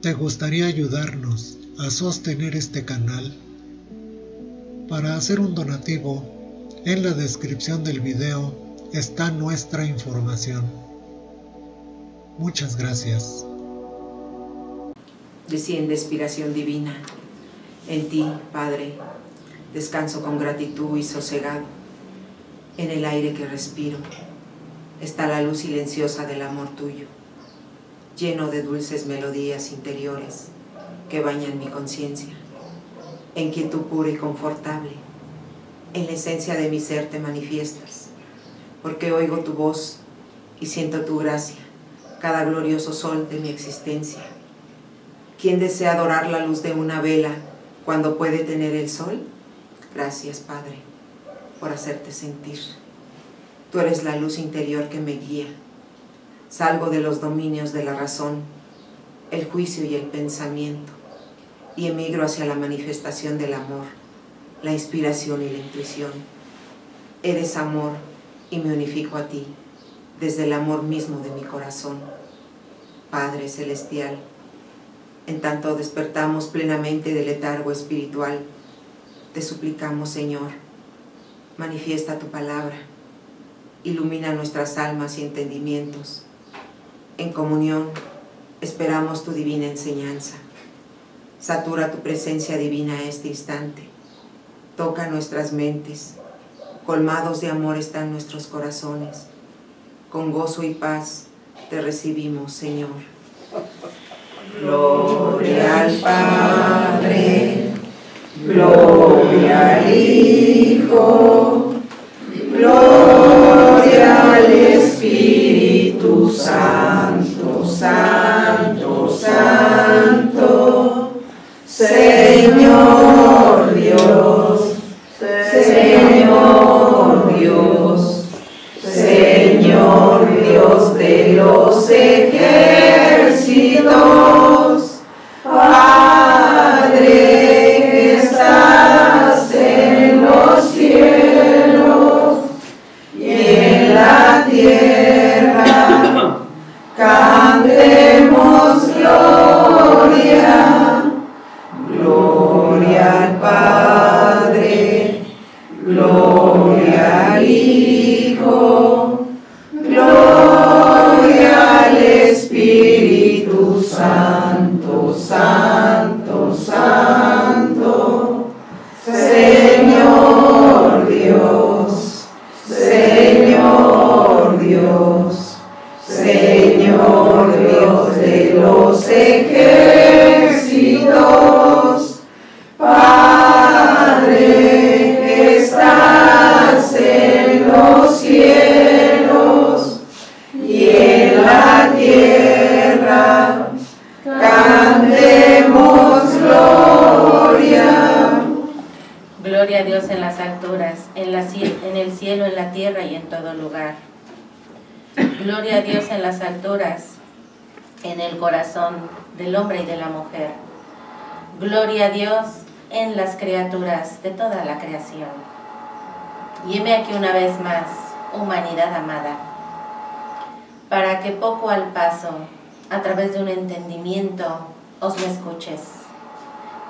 ¿Te gustaría ayudarnos a sostener este canal? Para hacer un donativo, en la descripción del video está nuestra información. Muchas gracias. Desciende inspiración divina. En ti, Padre, descanso con gratitud y sosegado. En el aire que respiro está la luz silenciosa del amor tuyo lleno de dulces melodías interiores que bañan mi conciencia. En quietud pura y confortable, en la esencia de mi ser te manifiestas, porque oigo tu voz y siento tu gracia, cada glorioso sol de mi existencia. ¿Quién desea adorar la luz de una vela cuando puede tener el sol? Gracias, Padre, por hacerte sentir. Tú eres la luz interior que me guía Salgo de los dominios de la razón, el juicio y el pensamiento y emigro hacia la manifestación del amor, la inspiración y la intuición. Eres amor y me unifico a ti desde el amor mismo de mi corazón. Padre Celestial, en tanto despertamos plenamente del letargo espiritual, te suplicamos, Señor, manifiesta tu palabra, ilumina nuestras almas y entendimientos, en comunión, esperamos tu divina enseñanza. Satura tu presencia divina este instante. Toca nuestras mentes. Colmados de amor están nuestros corazones. Con gozo y paz te recibimos, Señor. Gloria al Padre, gloria al Hijo, gloria al Espíritu Santo. Santo, Santo, Señor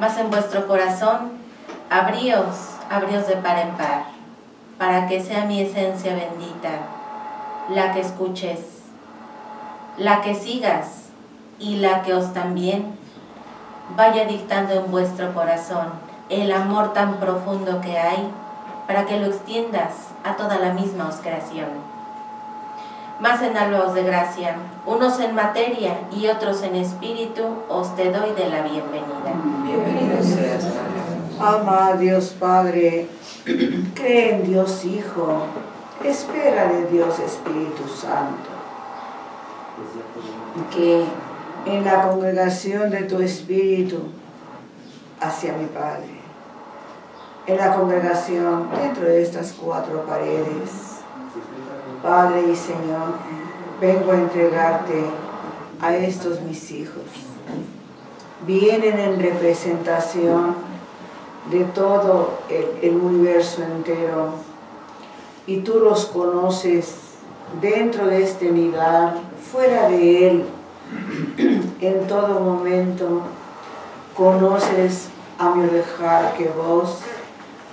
Mas en vuestro corazón, abríos, abríos de par en par, para que sea mi esencia bendita la que escuches, la que sigas y la que os también vaya dictando en vuestro corazón el amor tan profundo que hay para que lo extiendas a toda la misma os creación. Más en albaos de gracia, unos en materia y otros en espíritu, os te doy de la bienvenida. Bienvenido seas. Ama a Dios Padre, cree en Dios Hijo, espera de Dios Espíritu Santo. Que en la congregación de tu Espíritu hacia mi Padre, en la congregación dentro de estas cuatro paredes, Padre y Señor, vengo a entregarte a estos mis hijos. vienen en representación de todo el, universo entero y tú los conoces dentro de este lugar, fuera de él, en todo momento conoces a mi dejar que vos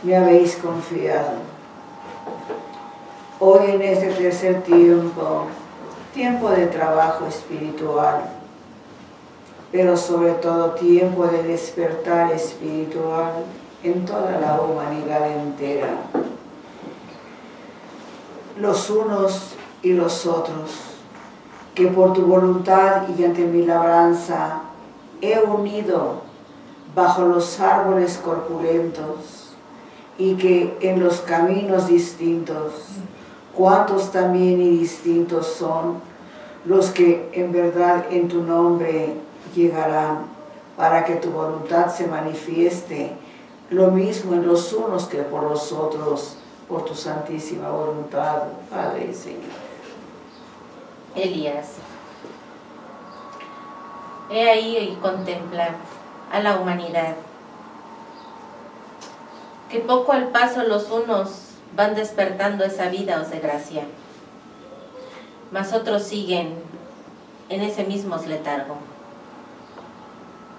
me habéis confiado. Hoy en este tercer tiempo, tiempo de trabajo espiritual, pero sobre todo tiempo de despertar espiritual en toda la humanidad entera. Los unos y los otros, que por tu voluntad y ante mi labranza he unido bajo los árboles corpulentos y que en los caminos distintos, cuantos también y distintos son los que en verdad en tu nombre llegarán para que tu voluntad se manifieste, lo mismo en los unos que por los otros, por tu santísima voluntad, Padre y Señor. Elías, he ahí y contemplar a la humanidad, que poco al paso los unos van despertando esa vida o de gracia, mas otros siguen en ese mismo letargo.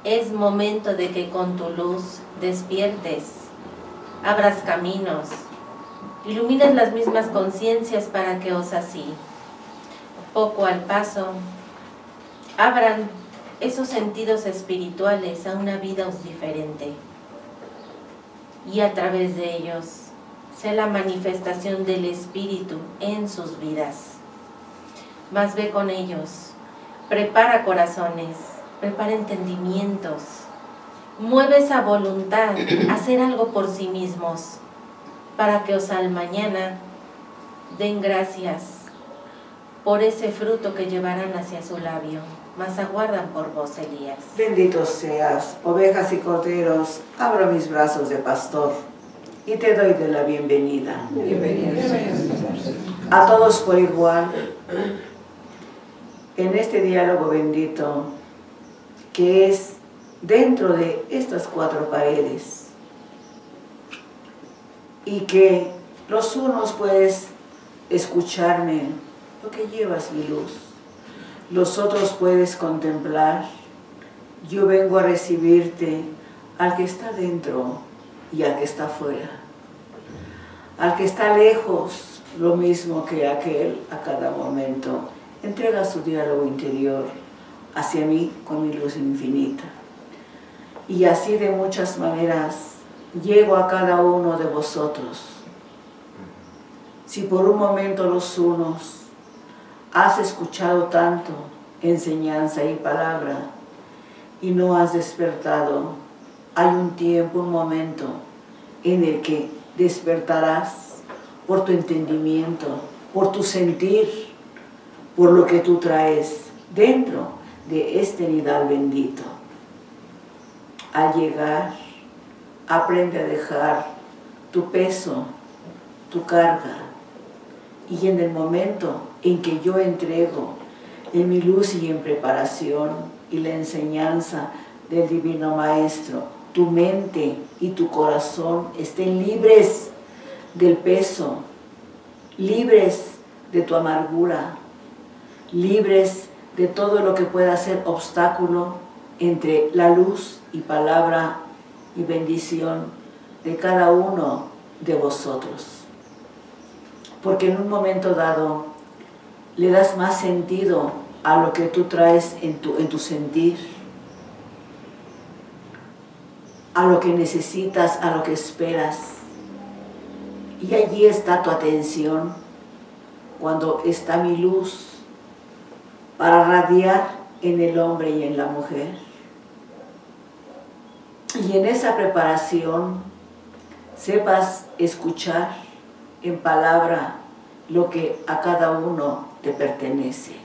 Es momento de que con tu luz despiertes, abras caminos, ilumines las mismas conciencias para que os así, poco al paso, abran esos sentidos espirituales a una vida diferente y a través de ellos sea la manifestación del Espíritu en sus vidas. Más ve con ellos, prepara corazones, prepara entendimientos, mueve esa voluntad a hacer algo por sí mismos, para que os al mañana den gracias por ese fruto que llevarán hacia su labio, mas aguardan por vos, Elías. Bendito seas, ovejas y corderos, abro mis brazos de pastor y te doy de la bienvenida. Bienvenida. A todos por igual, en este diálogo bendito, que es dentro de estas cuatro paredes y que los unos puedes escucharme porque llevas mi luz, los otros puedes contemplar, yo vengo a recibirte al que está dentro y al que está fuera, al que está lejos, lo mismo que aquel a cada momento, entrega su diálogo interior hacia mí con mi luz infinita. Y así de muchas maneras llego a cada uno de vosotros. Si por un momento los unos has escuchado tanto enseñanza y palabra y no has despertado, hay un tiempo, un momento en el que despertarás por tu entendimiento, por tu sentir, por lo que tú traes dentro de este nidal bendito. Al llegar, aprende a dejar tu peso, tu carga, y en el momento en que yo entrego en mi luz y en preparación y la enseñanza del Divino Maestro, tu mente y tu corazón estén libres del peso, libres de tu amargura, libres de todo lo que pueda ser obstáculo entre la luz y palabra y bendición de cada uno de vosotros. Porque en un momento dado le das más sentido a lo que tú traes en tu, en tu sentir, a lo que necesitas, a lo que esperas. Y allí está tu atención cuando está mi luz para radiar en el hombre y en la mujer. Y en esa preparación sepas escuchar en palabra lo que a cada uno te pertenece,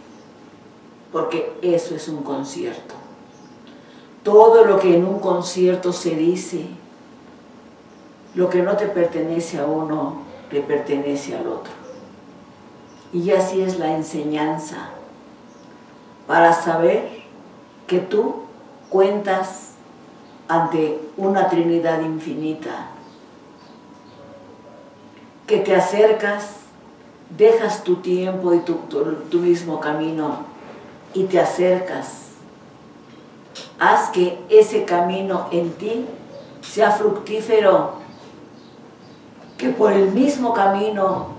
porque eso es un concierto. Todo lo que en un concierto se dice, lo que no te pertenece a uno, le pertenece al otro. Y así es la enseñanza para saber que tú cuentas ante una Trinidad infinita, que te acercas, dejas tu tiempo y tu, tu mismo camino y te acercas. Haz que ese camino en ti sea fructífero, que por el mismo camino,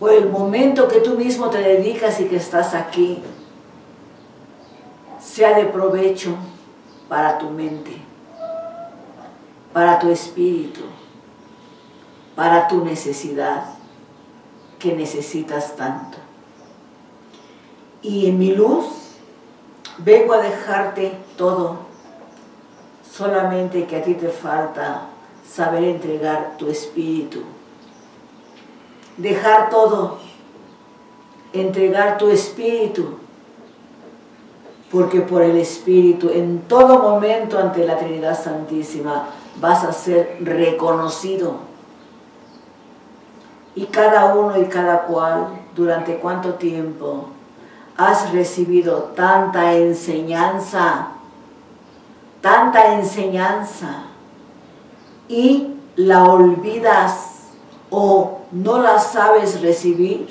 por el momento que tú mismo te dedicas y que estás aquí, sea de provecho para tu mente, para tu espíritu, para tu necesidad que necesitas tanto. Y en mi luz vengo a dejarte todo, solamente que a ti te falta saber entregar tu espíritu. Dejar todo, entregar tu espíritu porque por el Espíritu en todo momento ante la Trinidad Santísima vas a ser reconocido. Y cada uno y cada cual, durante cuánto tiempo has recibido tanta enseñanza, tanta enseñanza, y la olvidas o no la sabes recibir,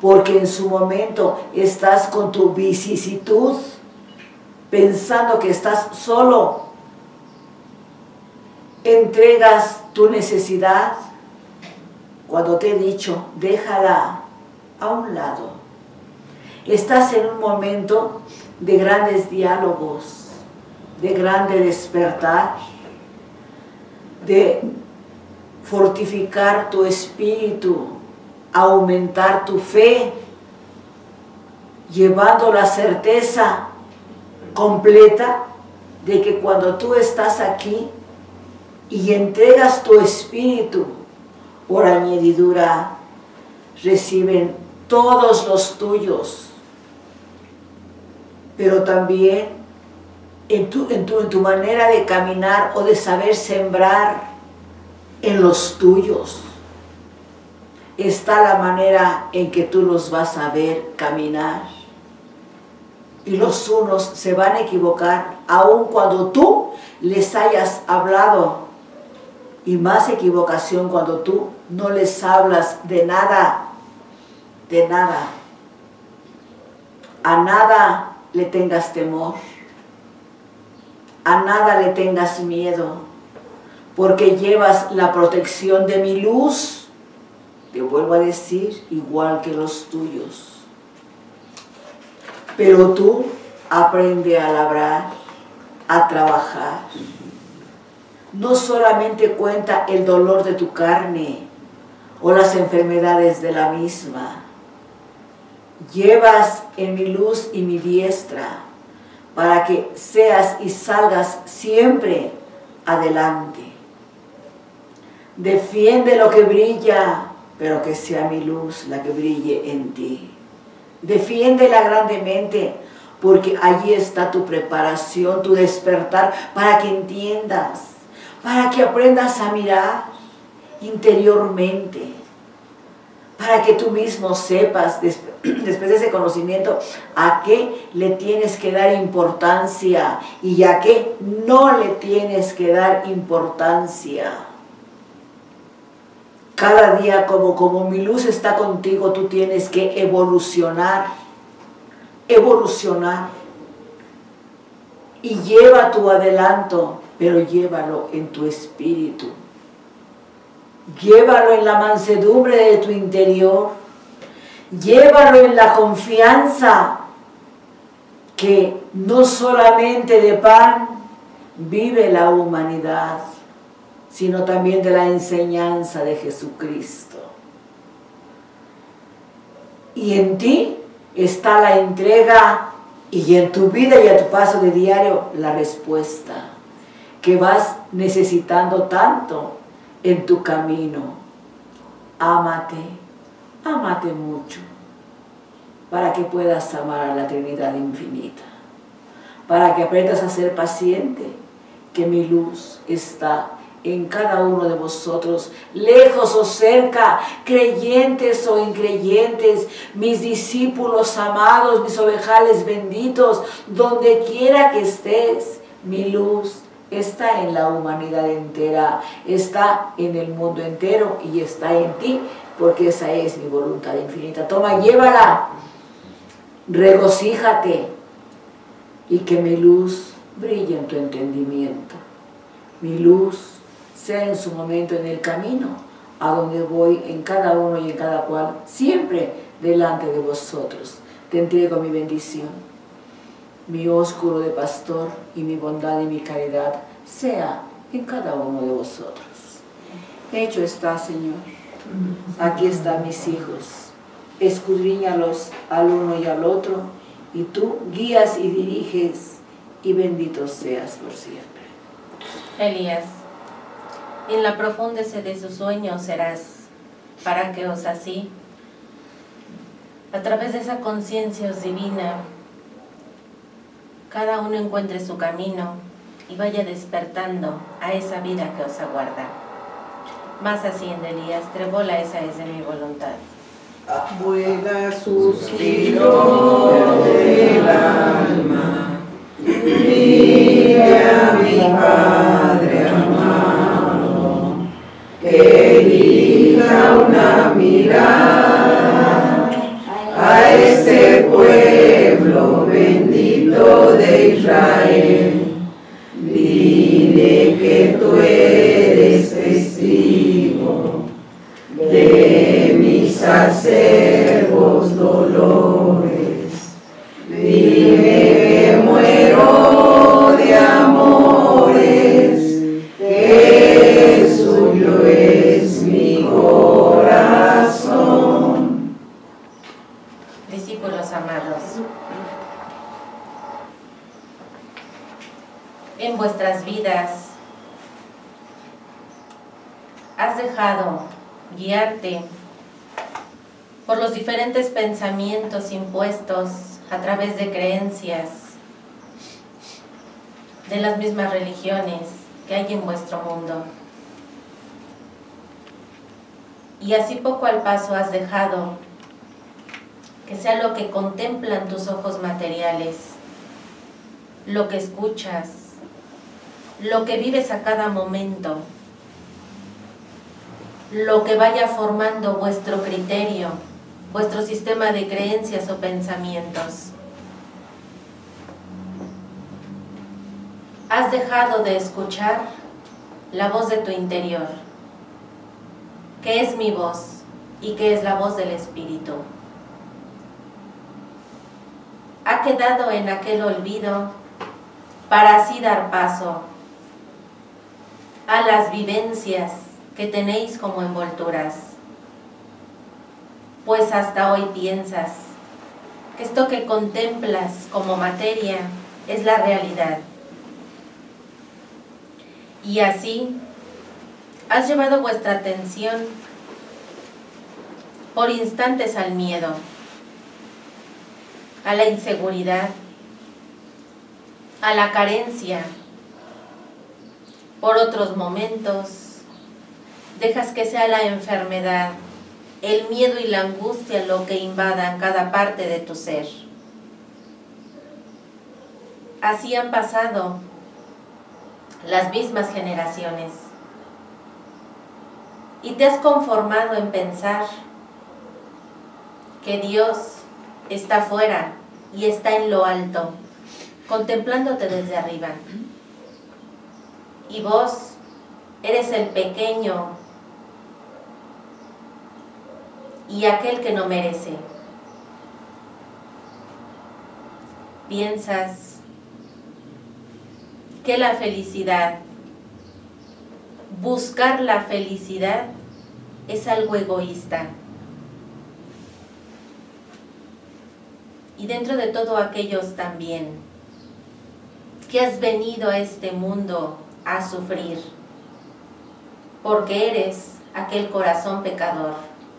porque en su momento estás con tu vicisitud pensando que estás solo, entregas tu necesidad cuando te he dicho, déjala a un lado. Estás en un momento de grandes diálogos, de grande despertar, de fortificar tu espíritu, aumentar tu fe, llevando la certeza completa de que cuando tú estás aquí y entregas tu espíritu por añadidura, reciben todos los tuyos, pero también en tu, en, tu, en tu manera de caminar o de saber sembrar en los tuyos está la manera en que tú los vas a ver caminar y los unos se van a equivocar aun cuando tú les hayas hablado. Y más equivocación cuando tú no les hablas de nada, de nada. A nada le tengas temor, a nada le tengas miedo, porque llevas la protección de mi luz, te vuelvo a decir, igual que los tuyos. Pero tú aprende a labrar, a trabajar. No solamente cuenta el dolor de tu carne o las enfermedades de la misma. Llevas en mi luz y mi diestra para que seas y salgas siempre adelante. Defiende lo que brilla, pero que sea mi luz la que brille en ti. Defiéndela grandemente, porque allí está tu preparación, tu despertar, para que entiendas, para que aprendas a mirar interiormente, para que tú mismo sepas, después de ese conocimiento, a qué le tienes que dar importancia y a qué no le tienes que dar importancia. Cada día como, como mi luz está contigo, tú tienes que evolucionar, evolucionar. Y lleva tu adelanto, pero llévalo en tu espíritu. Llévalo en la mansedumbre de tu interior. Llévalo en la confianza que no solamente de pan vive la humanidad sino también de la enseñanza de Jesucristo. Y en ti está la entrega y en tu vida y a tu paso de diario la respuesta que vas necesitando tanto en tu camino. Ámate, ámate mucho para que puedas amar a la Trinidad infinita, para que aprendas a ser paciente, que mi luz está en cada uno de vosotros, lejos o cerca, creyentes o increyentes, mis discípulos amados, mis ovejales benditos, donde quiera que estés, Mi luz está en la humanidad entera, está en el mundo entero y está en ti, porque esa es mi voluntad infinita. Toma, llévala, regocíjate y que mi luz brille en tu entendimiento. Mi luz sea en su momento en el camino a donde voy en cada uno y en cada cual, siempre delante de vosotros. Te entrego mi bendición, mi ósculo de pastor y mi bondad y mi caridad sea en cada uno de vosotros. Hecho está, Señor. Aquí están mis hijos. Escudriñalos al uno y al otro, y tú guías y diriges, y bendito seas por siempre. Elías, en la profundeza de sus sueños serás, para que os así, a través de esa conciencia divina, cada uno encuentre su camino y vaya despertando a esa vida que os aguarda. Más así en Elías, Trebola, esa es de mi voluntad. Vuela suspiro del alma, mire a mi Padre amado, que dirija una mirada a este pueblo bendito de Israel. De mis acervos dolores. Dime muero de amores, que suyo es mi corazón. Discípulos amados, en vuestras vidas has dejado guiarte por los diferentes pensamientos impuestos a través de creencias de las mismas religiones que hay en vuestro mundo. Y así poco al paso has dejado que sea lo que contemplan tus ojos materiales, lo que escuchas, lo que vives a cada momento, lo que vaya formando vuestro criterio, vuestro sistema de creencias o pensamientos. Has dejado de escuchar la voz de tu interior, que es mi voz y que es la voz del Espíritu. Ha quedado en aquel olvido para así dar paso a las vivencias que tenéis como envolturas. Pues hasta hoy piensas que esto que contemplas como materia es la realidad. Y así has llevado vuestra atención por instantes al miedo, a la inseguridad, a la carencia. Por otros momentos, dejas que sea la enfermedad, el miedo y la angustia lo que invadan cada parte de tu ser. Así han pasado las mismas generaciones. Y te has conformado en pensar que Dios está fuera y está en lo alto, contemplándote desde arriba. Y vos eres el pequeño y aquel que no merece. Piensas que la felicidad, buscar la felicidad es algo egoísta. Y dentro de todo aquellos también que has venido a este mundo a sufrir, porque eres aquel corazón pecador,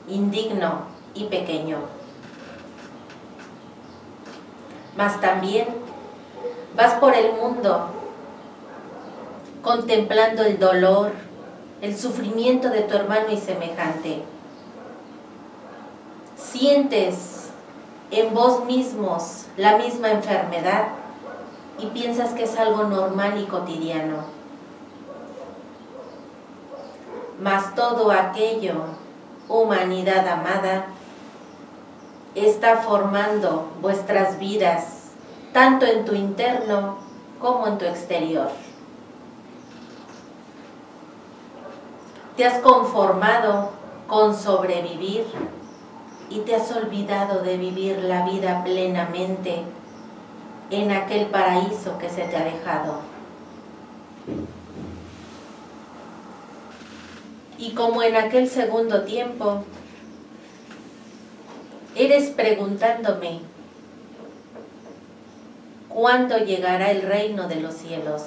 indigno y pequeño. Mas también vas por el mundo contemplando el dolor, el sufrimiento de tu hermano y semejante. Sientes en vos mismos la misma enfermedad y piensas que es algo normal y cotidiano. Mas todo aquello, humanidad amada, está formando vuestras vidas, tanto en tu interno como en tu exterior. Te has conformado con sobrevivir y te has olvidado de vivir la vida plenamente en aquel paraíso que se te ha dejado. Y como en aquel segundo tiempo, eres preguntándome, ¿cuándo llegará el reino de los cielos?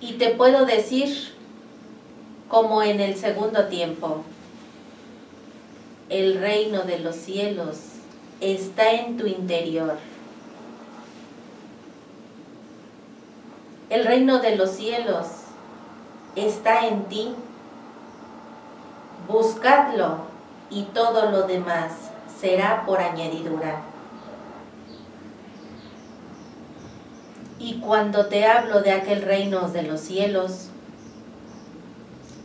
Y te puedo decir, como en el segundo tiempo, el reino de los cielos está en tu interior. El reino de los cielos está en ti. Buscadlo y todo lo demás será por añadidura. Y cuando te hablo de aquel reino de los cielos,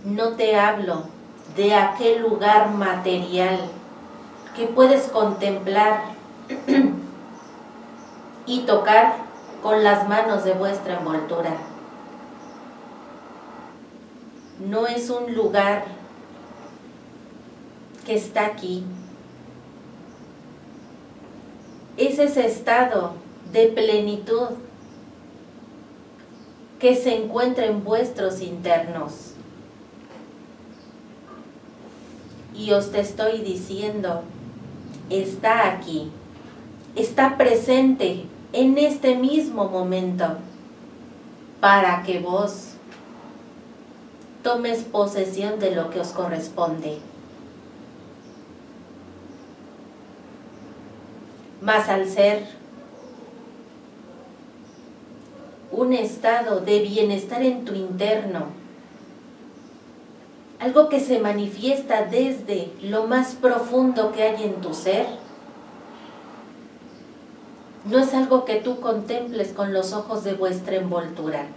no te hablo de aquel lugar material que puedes contemplar y tocar con las manos de vuestra envoltura. No es un lugar que está aquí. Es ese estado de plenitud que se encuentra en vuestros internos. Y os te estoy diciendo, está aquí, está presente en este mismo momento para que vos tomes posesión de lo que os corresponde. Mas al ser un estado de bienestar en tu interno, algo que se manifiesta desde lo más profundo que hay en tu ser, no es algo que tú contemples con los ojos de vuestra envoltura.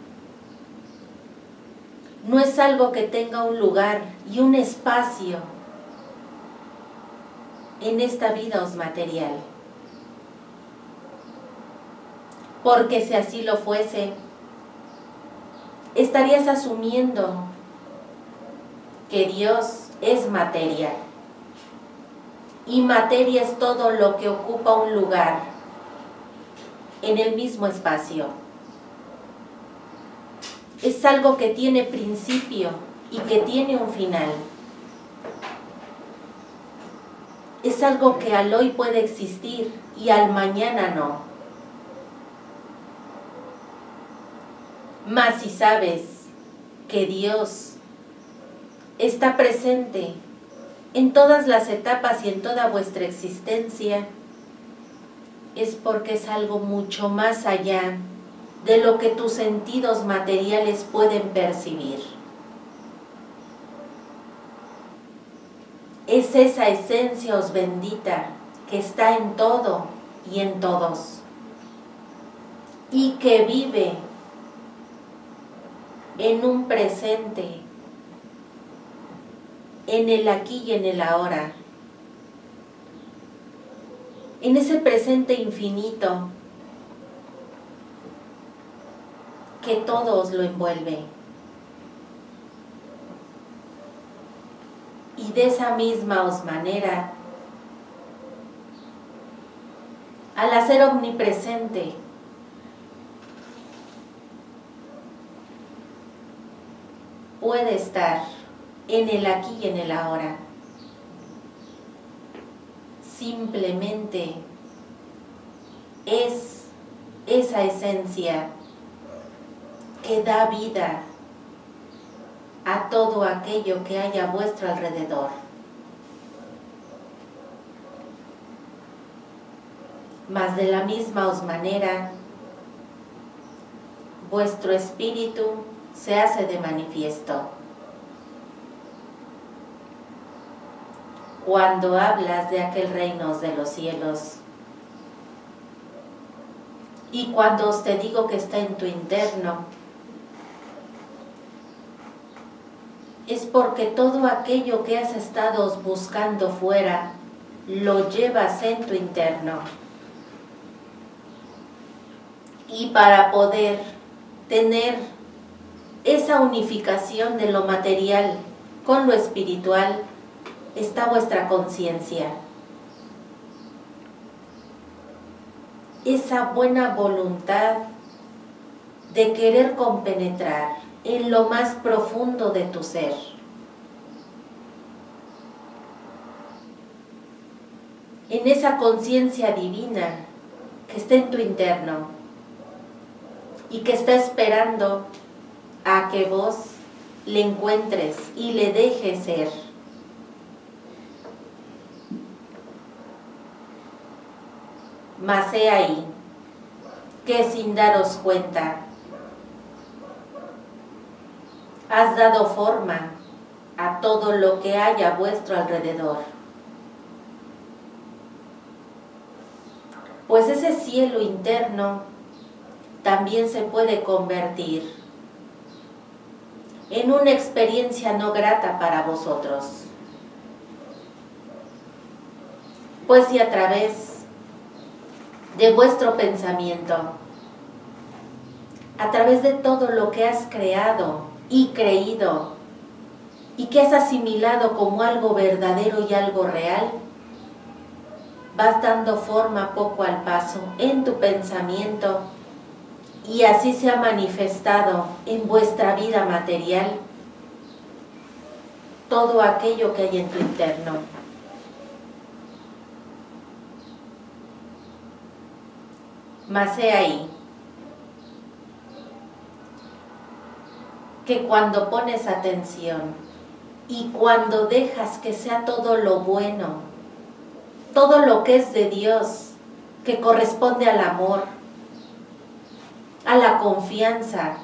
No es algo que tenga un lugar y un espacio en esta vida os material. Porque si así lo fuese, estarías asumiendo que Dios es materia. Y materia es todo lo que ocupa un lugar en el mismo espacio. Es algo que tiene principio y que tiene un final. Es algo que al hoy puede existir y al mañana no. Mas si sabes que Dios está presente en todas las etapas y en toda vuestra existencia, es porque es algo mucho más allá de lo que tus sentidos materiales pueden percibir. Es esa esencia os bendita que está en todo y en todos y que vive en un presente en el aquí y en el ahora, en ese presente infinito que todos lo envuelve. Y de esa misma os manera, al hacer omnipresente, puede estar en el aquí y en el ahora. Simplemente es esa esencia que da vida a todo aquello que hay a vuestro alrededor. Mas de la misma os manera, vuestro espíritu se hace de manifiesto. cuando hablas de aquel reino de los cielos. Y cuando os te digo que está en tu interno, es porque todo aquello que has estado buscando fuera, lo llevas en tu interno. Y para poder tener esa unificación de lo material con lo espiritual, está vuestra conciencia. Esa buena voluntad de querer compenetrar en lo más profundo de tu ser. En esa conciencia divina que está en tu interno y que está esperando a que vos le encuentres y le dejes ser. Mas he ahí que sin daros cuenta has dado forma a todo lo que hay a vuestro alrededor. Pues ese cielo interno también se puede convertir en una experiencia no grata para vosotros. Pues si a través de vuestro pensamiento, a través de todo lo que has creado y creído y que has asimilado como algo verdadero y algo real, vas dando forma poco al paso en tu pensamiento y así se ha manifestado en vuestra vida material todo aquello que hay en tu interno. Mas he ahí que cuando pones atención y cuando dejas que sea todo lo bueno, todo lo que es de Dios, que corresponde al amor, a la confianza,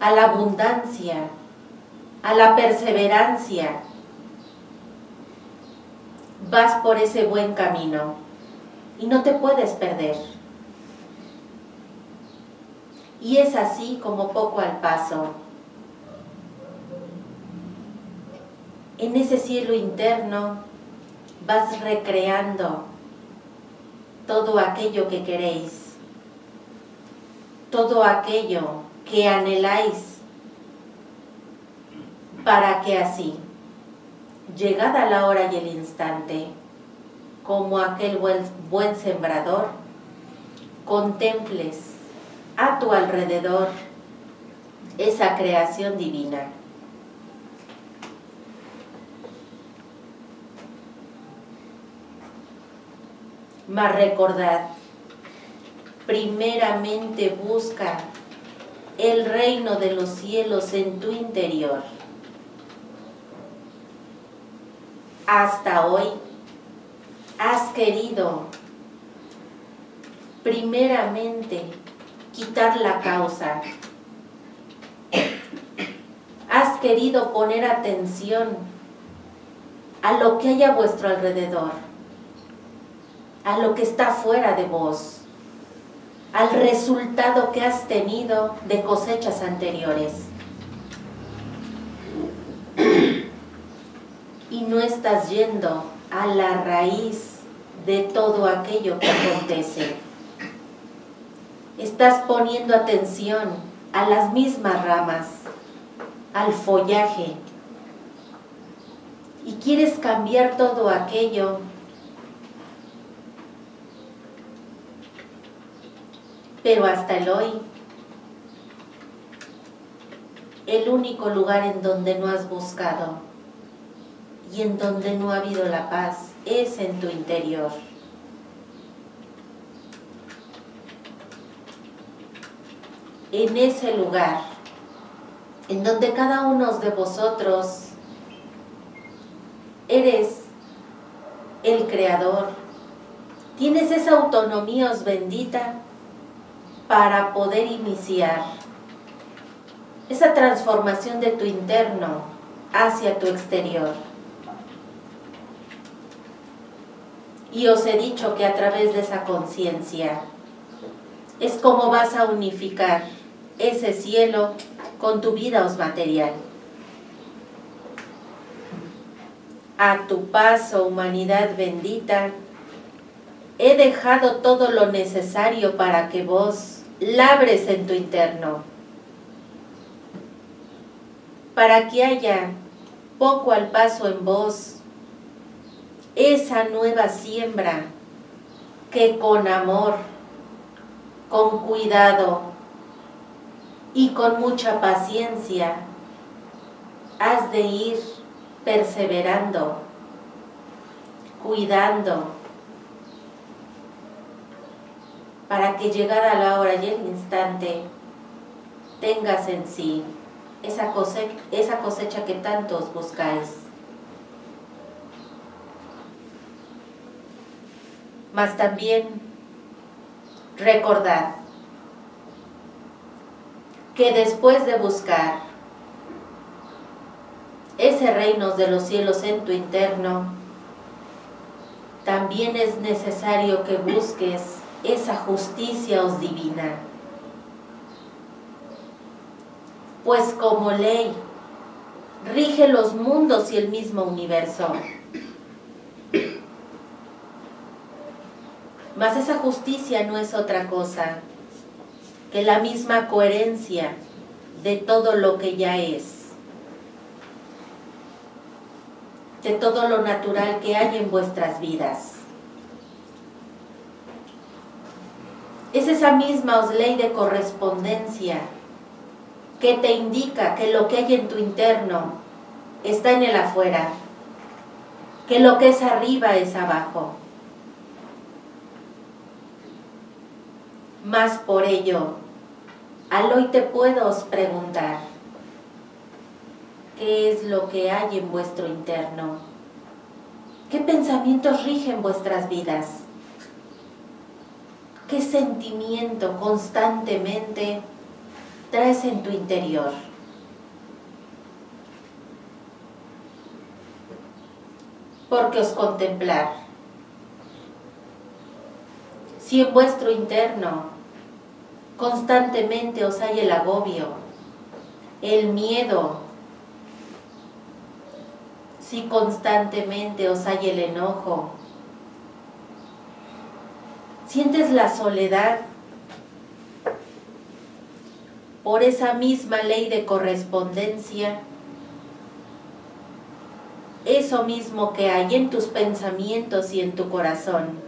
a la abundancia, a la perseverancia, vas por ese buen camino y no te puedes perder. Y es así como poco al paso. En ese cielo interno vas recreando todo aquello que queréis, todo aquello que anheláis, para que así, llegada la hora y el instante, como aquel buen, buen sembrador, contemples a tu alrededor esa creación divina. Mas recordad, primeramente busca el reino de los cielos en tu interior. Hasta hoy has querido primeramente quitar la causa. Has querido poner atención a lo que hay a vuestro alrededor, a lo que está fuera de vos, al resultado que has tenido de cosechas anteriores. Y no estás yendo a la raíz de todo aquello que acontece estás poniendo atención a las mismas ramas, al follaje, y quieres cambiar todo aquello pero hasta el hoy, el único lugar en donde no has buscado y en donde no ha habido la paz es en tu interior. en ese lugar, en donde cada uno de vosotros eres el creador, tienes esa autonomía os bendita para poder iniciar esa transformación de tu interno hacia tu exterior. Y os he dicho que a través de esa conciencia es como vas a unificar ese cielo con tu vida os material. A tu paso, humanidad bendita, he dejado todo lo necesario para que vos labres en tu interno, para que haya poco al paso en vos esa nueva siembra que con amor, con cuidado y con mucha paciencia has de ir perseverando, cuidando, para que llegada la hora y el instante tengas en sí esa cosecha, esa cosecha que tantos buscáis. Mas también recordad que después de buscar ese reino de los cielos en tu interno, también es necesario que busques esa justicia os divina. Pues como ley, rige los mundos y el mismo universo. Mas esa justicia no es otra cosa que la misma coherencia de todo lo que ya es, de todo lo natural que hay en vuestras vidas. Es esa misma ley de correspondencia que te indica que lo que hay en tu interno está en el afuera, que lo que es arriba es abajo. Más por ello, al hoy te puedo preguntar, ¿qué es lo que hay en vuestro interno? ¿Qué pensamientos rigen vuestras vidas? ¿Qué sentimiento constantemente traes en tu interior? Porque os contemplar. Si en vuestro interno constantemente os hay el agobio, el miedo, si constantemente os hay el enojo, sientes la soledad por esa misma ley de correspondencia, eso mismo que hay en tus pensamientos y en tu corazón,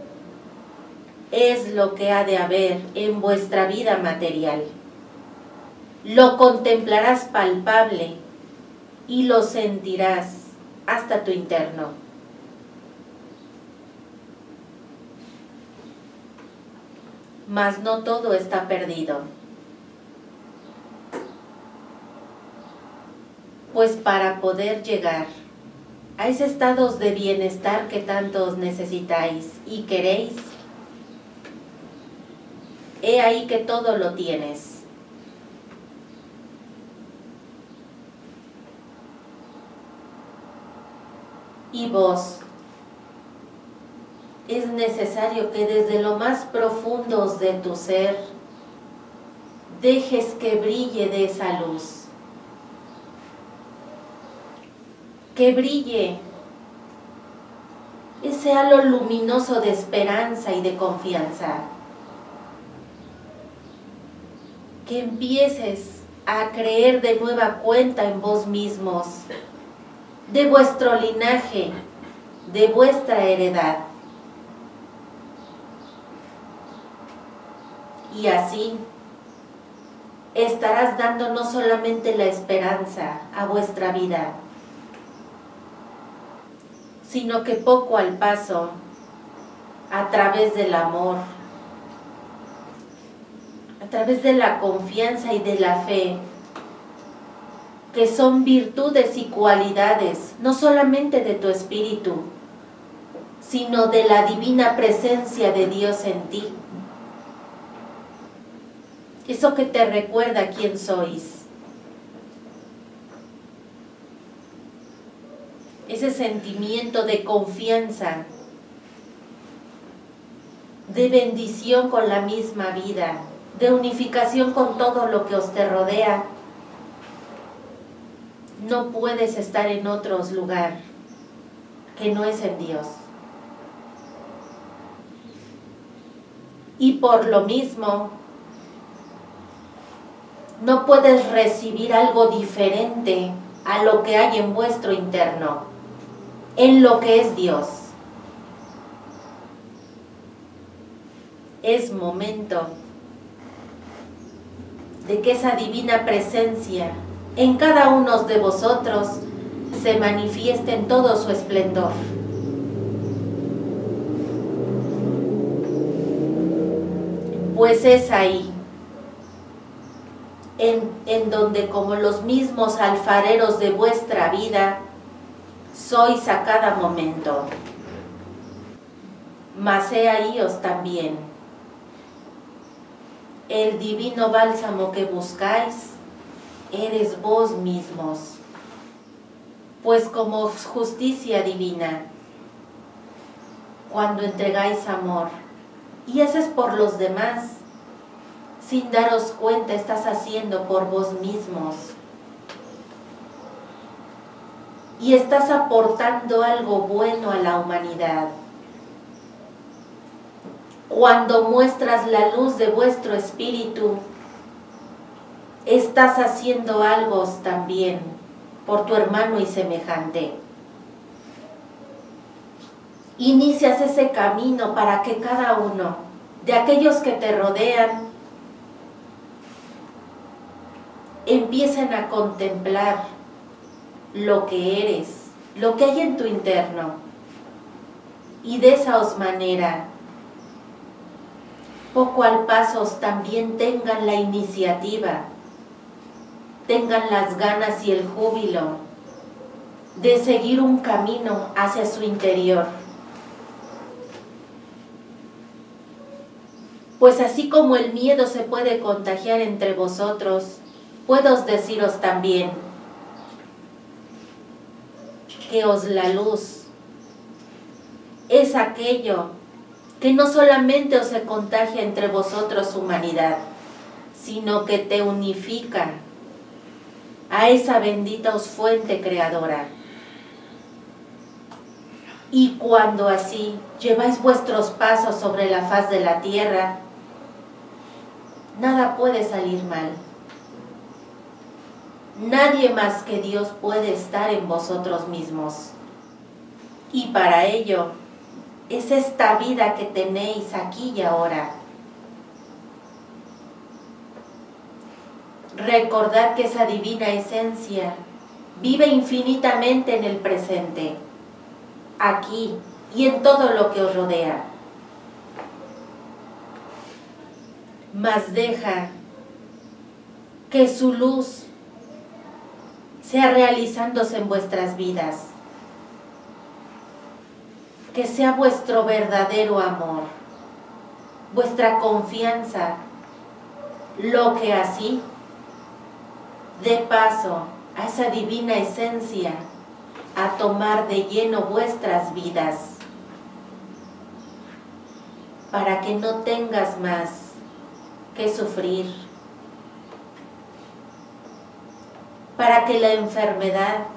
es lo que ha de haber en vuestra vida material. Lo contemplarás palpable y lo sentirás hasta tu interno. Mas no todo está perdido. Pues para poder llegar a esos estados de bienestar que tantos necesitáis y queréis, he ahí que todo lo tienes. Y vos, es necesario que desde lo más profundo de tu ser dejes que brille de esa luz. Que brille ese halo luminoso de esperanza y de confianza. Que empieces a creer de nueva cuenta en vos mismos, de vuestro linaje, de vuestra heredad. Y así estarás dando no solamente la esperanza a vuestra vida, sino que poco al paso, a través del amor, a través de la confianza y de la fe, que son virtudes y cualidades, no solamente de tu espíritu, sino de la divina presencia de Dios en ti eso que te recuerda quién sois. Ese sentimiento de confianza, de bendición con la misma vida, de unificación con todo lo que os te rodea. No puedes estar en otro lugar que no es en Dios. Y por lo mismo, no puedes recibir algo diferente a lo que hay en vuestro interno, en lo que es Dios. Es momento de que esa divina presencia en cada uno de vosotros se manifieste en todo su esplendor. Pues es ahí, en, en, donde como los mismos alfareros de vuestra vida, sois a cada momento. Mas he ahí os también el divino bálsamo que buscáis, eres vos mismos. Pues como justicia divina, cuando entregáis amor y haces por los demás, sin daros cuenta estás haciendo por vos mismos. Y estás aportando algo bueno a la humanidad cuando muestras la luz de vuestro espíritu, estás haciendo algo también por tu hermano y semejante. Inicias ese camino para que cada uno de aquellos que te rodean empiecen a contemplar lo que eres, lo que hay en tu interno. Y de esa manera poco al paso también tengan la iniciativa, tengan las ganas y el júbilo de seguir un camino hacia su interior. Pues así como el miedo se puede contagiar entre vosotros, puedo deciros también que os la luz es aquello que no solamente os contagia entre vosotros humanidad, sino que te unifica a esa bendita os fuente creadora. Y cuando así lleváis vuestros pasos sobre la faz de la tierra, nada puede salir mal. Nadie más que Dios puede estar en vosotros mismos. Y para ello es esta vida que tenéis aquí y ahora. Recordad que esa divina esencia vive infinitamente en el presente, aquí y en todo lo que os rodea. Mas deja que su luz sea realizándose en vuestras vidas. Que sea vuestro verdadero amor, vuestra confianza, lo que así dé paso a esa divina esencia a tomar de lleno vuestras vidas, para que no tengas más que sufrir, para que la enfermedad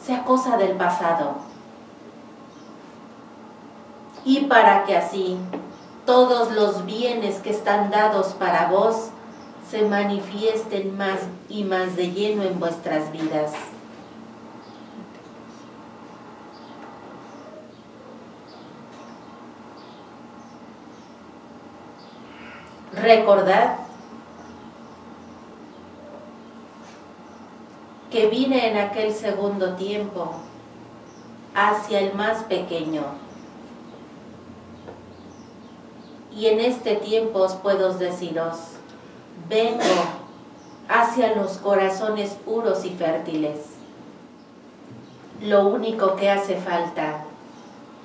sea cosa del pasado y para que así todos los bienes que están dados para vos se manifiesten más y más de lleno en vuestras vidas. Recordad que vine en aquel segundo tiempo hacia el más pequeño y en este tiempo os puedo deciros, vengo hacia los corazones puros y fértiles. Lo único que hace falta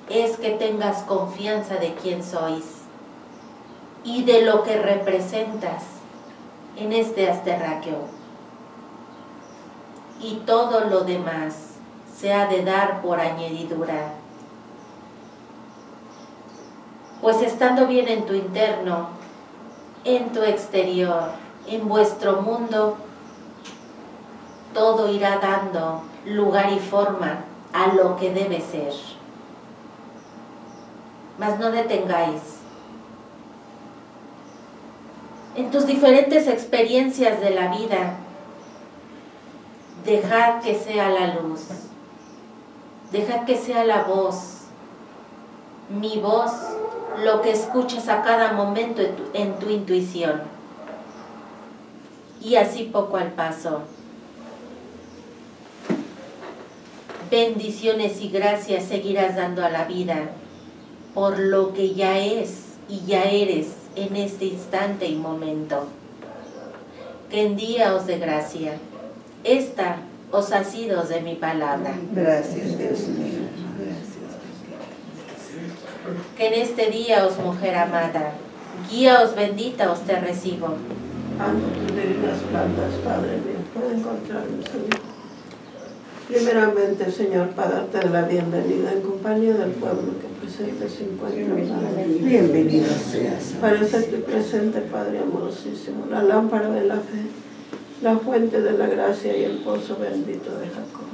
es que tengas confianza de quién sois y de lo que representas en este asterraquio. Y todo lo demás se ha de dar por añadidura pues estando bien en tu interno, en tu exterior, en vuestro mundo, todo irá dando lugar y forma a lo que debe ser. Mas no detengáis. En tus diferentes experiencias de la vida, dejad que sea la luz, dejad que sea la voz, mi voz, lo que escuchas a cada momento en tu, intuición. Y así poco al paso. Bendiciones y gracias seguirás dando a la vida por lo que ya es y ya eres en este instante y momento. Que en día os de gracia. Esta os ha sido de mi palabra. Gracias, Dios mío. Que en este día os mujer amada, guíaos bendita os te recibo. Ando tus divinas plantas, Padre mío, puedo encontrarme, Señor. Primeramente, Señor, para darte la bienvenida en compañía del pueblo que presente se encuentra, Padre. Bienvenido seas. Para hacerte presente, Padre amorosísimo, la lámpara de la fe, la fuente de la gracia y el pozo bendito de Jacob.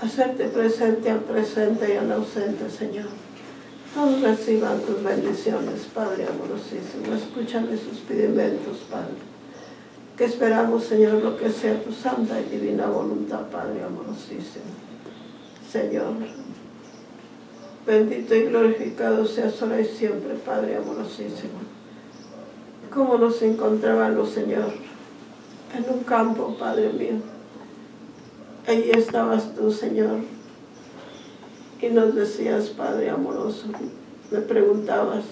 Hacerte presente al presente y al ausente, Señor. Todos reciban tus bendiciones, Padre amorosísimo. Escúchame sus pedimentos, Padre. Que esperamos, Señor, lo que sea tu santa y divina voluntad, Padre amorosísimo. Señor, bendito y glorificado seas ahora y siempre, Padre amorosísimo. ¿Cómo nos encontrábamos, Señor? En un campo, Padre mío. Allí estabas tú, Señor y nos decías, Padre amoroso, me preguntabas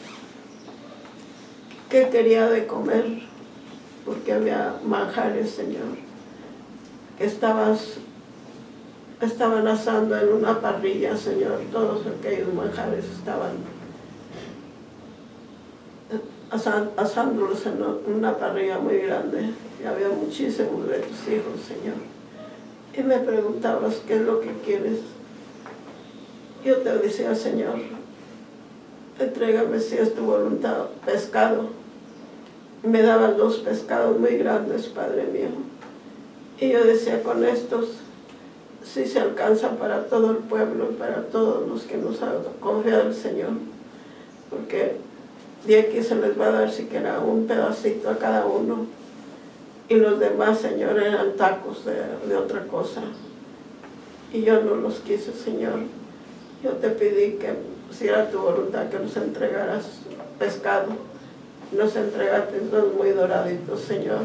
qué quería de comer, porque había manjares, Señor, estabas, estaban asando en una parrilla, Señor, todos aquellos manjares estaban asándolos en una parrilla muy grande, y había muchísimos de tus hijos, Señor. Y me preguntabas, ¿qué es lo que quieres? Yo te decía, Señor, entrégame si es tu voluntad, pescado. Me daban dos pescados muy grandes, Padre mío. Y yo decía, con estos sí se alcanza para todo el pueblo, para todos los que nos han confiado el Señor. Porque de aquí se les va a dar siquiera un pedacito a cada uno. Y los demás, Señor, eran tacos de, otra cosa. Y yo no los quise, Señor yo te pedí que, si era tu voluntad, que nos entregaras pescado. Nos entregaste dos muy doraditos, Señor.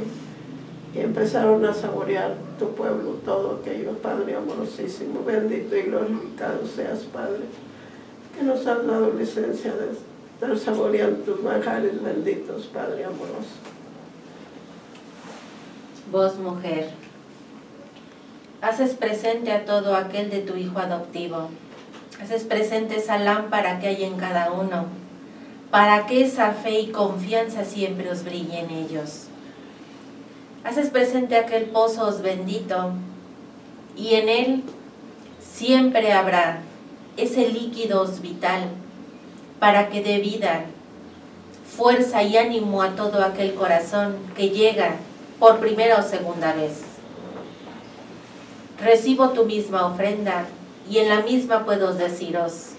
Y empezaron a saborear tu pueblo todo aquello, Padre amorosísimo. Bendito y glorificado seas, Padre, que nos has dado licencia de estar saboreando tus manjares benditos, Padre amoroso. Vos, mujer, haces presente a todo aquel de tu hijo adoptivo Haces presente esa lámpara que hay en cada uno, para que esa fe y confianza siempre os brille en ellos. Haces presente aquel pozo os bendito, y en él siempre habrá ese líquido os vital, para que dé vida, fuerza y ánimo a todo aquel corazón que llega por primera o segunda vez. Recibo tu misma ofrenda y en la misma puedo deciros,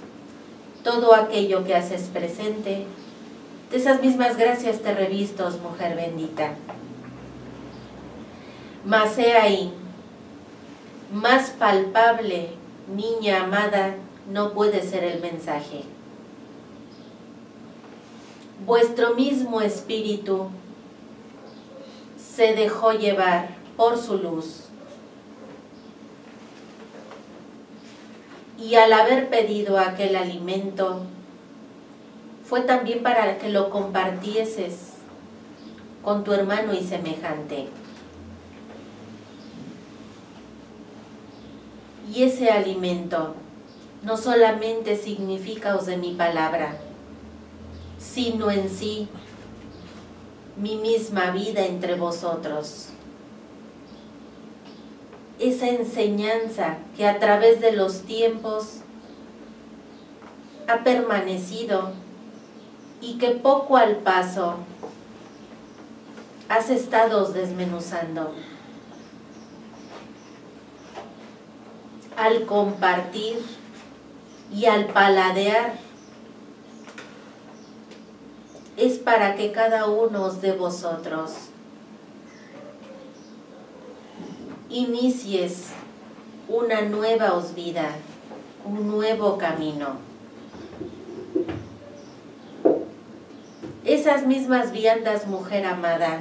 todo aquello que haces presente, de esas mismas gracias te revistos, mujer bendita. Mas he ahí, más palpable, niña amada, no puede ser el mensaje. Vuestro mismo espíritu se dejó llevar por su luz y al haber pedido aquel alimento, fue también para que lo compartieses con tu hermano y semejante. Y ese alimento no solamente significa os de mi palabra, sino en sí mi misma vida entre vosotros esa enseñanza que a través de los tiempos ha permanecido y que poco al paso has estado desmenuzando. Al compartir y al paladear es para que cada uno de vosotros inicies una nueva os vida, un nuevo camino. Esas mismas viandas, mujer amada,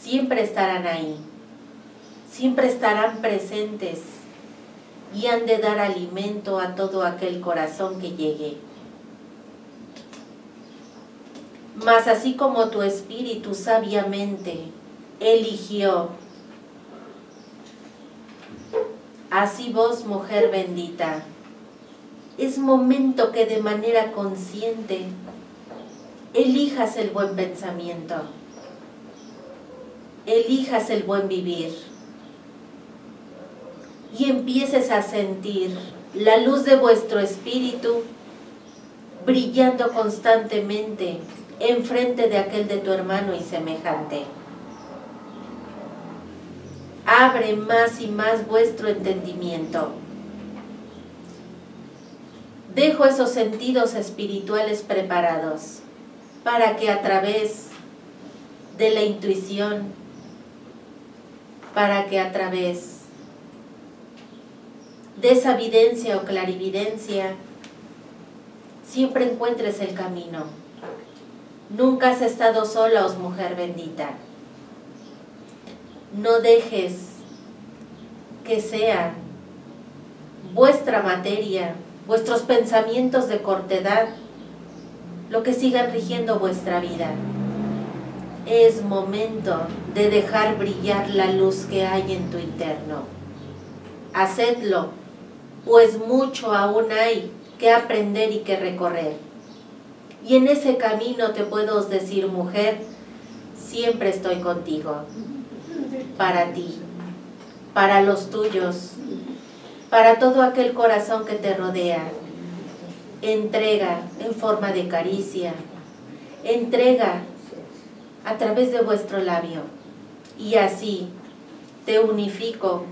siempre estarán ahí, siempre estarán presentes y han de dar alimento a todo aquel corazón que llegue. Mas así como tu espíritu sabiamente eligió, así vos, mujer bendita, es momento que de manera consciente elijas el buen pensamiento, elijas el buen vivir y empieces a sentir la luz de vuestro espíritu brillando constantemente enfrente de aquel de tu hermano y semejante. Abre más y más vuestro entendimiento. Dejo esos sentidos espirituales preparados para que a través de la intuición, para que a través de esa evidencia o clarividencia, siempre encuentres el camino. Nunca has estado sola, os mujer bendita. No dejes que sea vuestra materia, vuestros pensamientos de cortedad, lo que sigan rigiendo vuestra vida. Es momento de dejar brillar la luz que hay en tu interno. Hacedlo, pues mucho aún hay que aprender y que recorrer. Y en ese camino te puedo decir, mujer, siempre estoy contigo, para ti, para los tuyos, para todo aquel corazón que te rodea. Entrega en forma de caricia, entrega a través de vuestro labio. Y así te unifico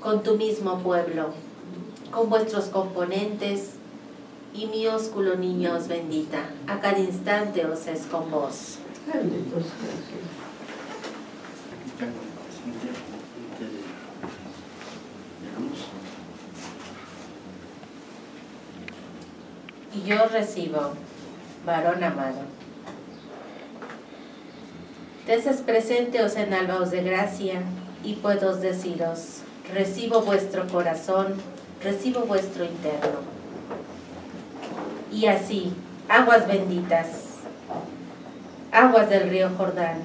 con tu mismo pueblo, con vuestros componentes y mi ósculo niño os bendita. A cada instante os es con vos. Y yo recibo, varón amado. Teses presente en albaos de gracia y puedo deciros, recibo vuestro corazón, recibo vuestro interno. Y así, aguas benditas, aguas del río Jordán,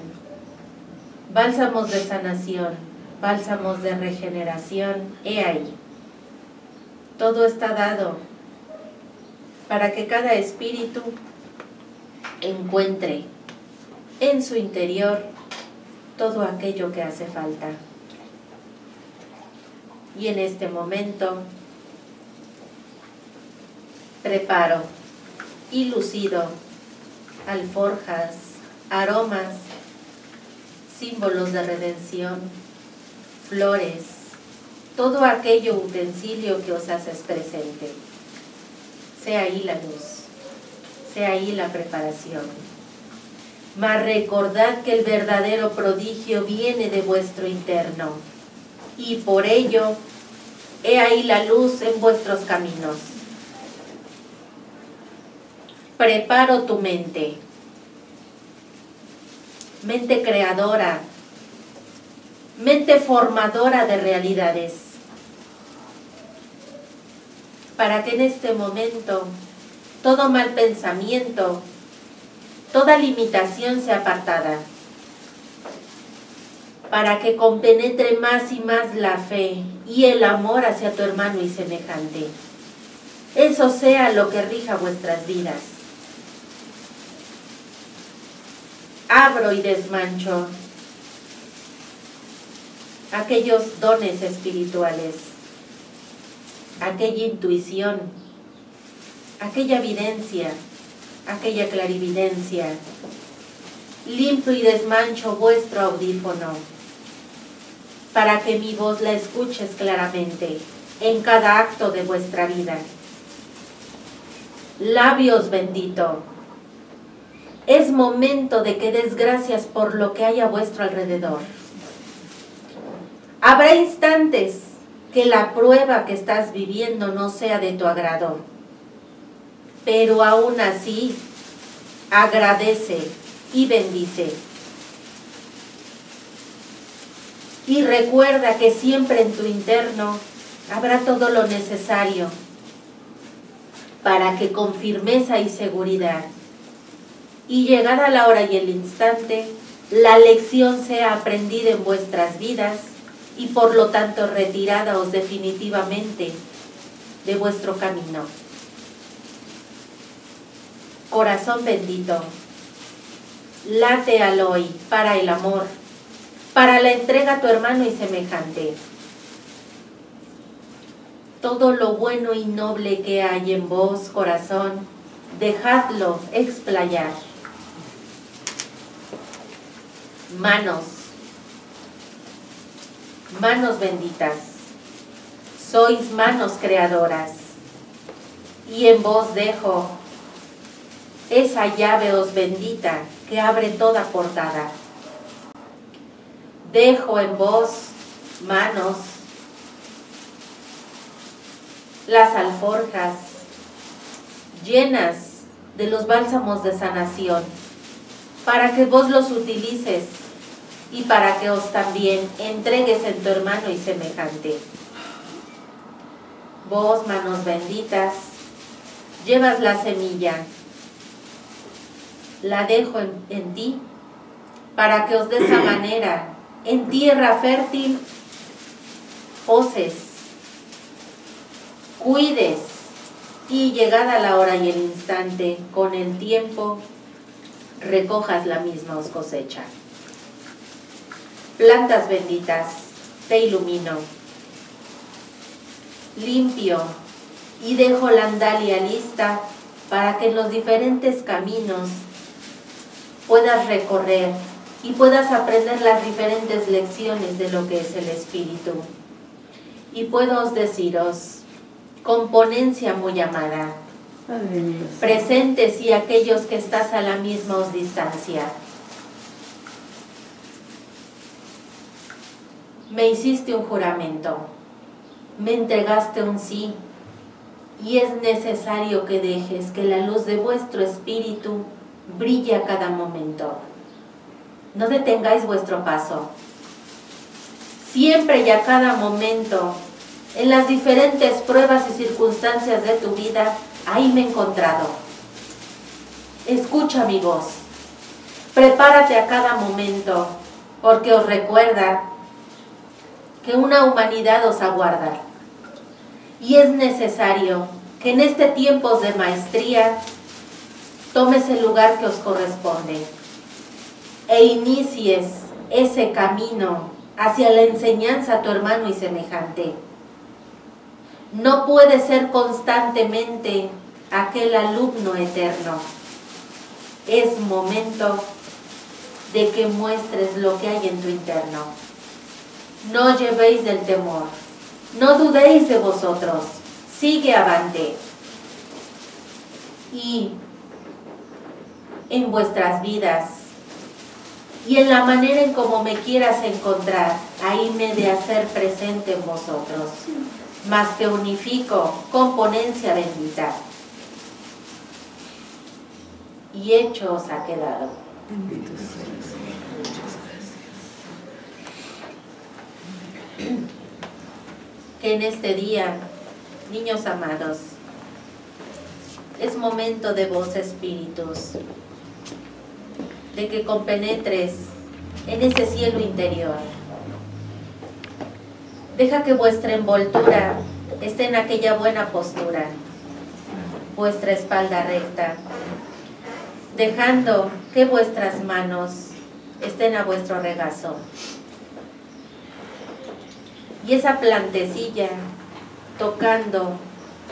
bálsamos de sanación, bálsamos de regeneración, he ahí. Todo está dado para que cada espíritu encuentre en su interior todo aquello que hace falta. Y en este momento preparo y lucido alforjas, aromas, símbolos de redención, flores, todo aquello utensilio que os haces presente sea ahí la luz, sea ahí la preparación. Mas recordad que el verdadero prodigio viene de vuestro interno, y por ello, he ahí la luz en vuestros caminos. Preparo tu mente, mente creadora, mente formadora de realidades para que en este momento todo mal pensamiento, toda limitación sea apartada, para que compenetre más y más la fe y el amor hacia tu hermano y semejante. Eso sea lo que rija vuestras vidas. Abro y desmancho aquellos dones espirituales aquella intuición, aquella evidencia, aquella clarividencia. Limpio y desmancho vuestro audífono para que mi voz la escuches claramente en cada acto de vuestra vida. Labios bendito, es momento de que des gracias por lo que hay a vuestro alrededor. Habrá instantes que la prueba que estás viviendo no sea de tu agrado, pero aún así agradece y bendice. Y recuerda que siempre en tu interno habrá todo lo necesario para que con firmeza y seguridad y llegada la hora y el instante, la lección sea aprendida en vuestras vidas y por lo tanto retirados definitivamente de vuestro camino. Corazón bendito, late al hoy para el amor, para la entrega a tu hermano y semejante. Todo lo bueno y noble que hay en vos, corazón, dejadlo explayar. Manos, manos benditas, sois manos creadoras, y en vos dejo esa llave os bendita que abre toda portada. Dejo en vos, manos, las alforjas llenas de los bálsamos de sanación, para que vos los utilices y para que os también entregues en tu hermano y semejante. Vos, manos benditas, llevas la semilla, la dejo en, en ti, para que os de esa manera, en tierra fértil, poses, cuides y llegada la hora y el instante, con el tiempo, recojas la misma os cosecha. Plantas benditas, te ilumino, limpio y dejo la andalia lista para que en los diferentes caminos puedas recorrer y puedas aprender las diferentes lecciones de lo que es el Espíritu. Y puedo deciros, con ponencia muy amada, presentes y aquellos que estás a la misma distancia. Me hiciste un juramento, me entregaste un sí, y es necesario que dejes que la luz de vuestro espíritu brille a cada momento. No detengáis vuestro paso. Siempre y a cada momento, en las diferentes pruebas y circunstancias de tu vida, ahí me he encontrado. Escucha mi voz. Prepárate a cada momento, porque os recuerda que una humanidad os aguarda. Y es necesario que en este tiempo de maestría tomes el lugar que os corresponde e inicies ese camino hacia la enseñanza a tu hermano y semejante. No puede ser constantemente aquel alumno eterno. Es momento de que muestres lo que hay en tu interno. No llevéis del temor, no dudéis de vosotros, sigue avante. Y en vuestras vidas y en la manera en como me quieras encontrar, ahí me de hacer presente en vosotros, más que unifico con ponencia bendita. Y hecho os ha quedado. Que en este día, niños amados, es momento de vos espíritus, de que compenetres en ese cielo interior. Deja que vuestra envoltura esté en aquella buena postura, vuestra espalda recta, dejando que vuestras manos estén a vuestro regazo. Y esa plantecilla tocando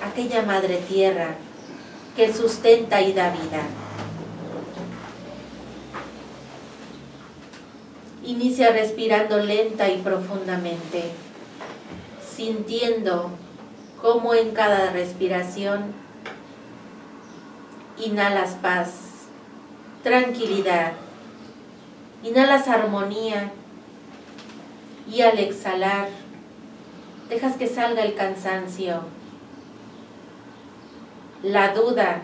aquella madre tierra que sustenta y da vida. Inicia respirando lenta y profundamente, sintiendo cómo en cada respiración inhalas paz, tranquilidad, inhalas armonía y al exhalar dejas que salga el cansancio, la duda,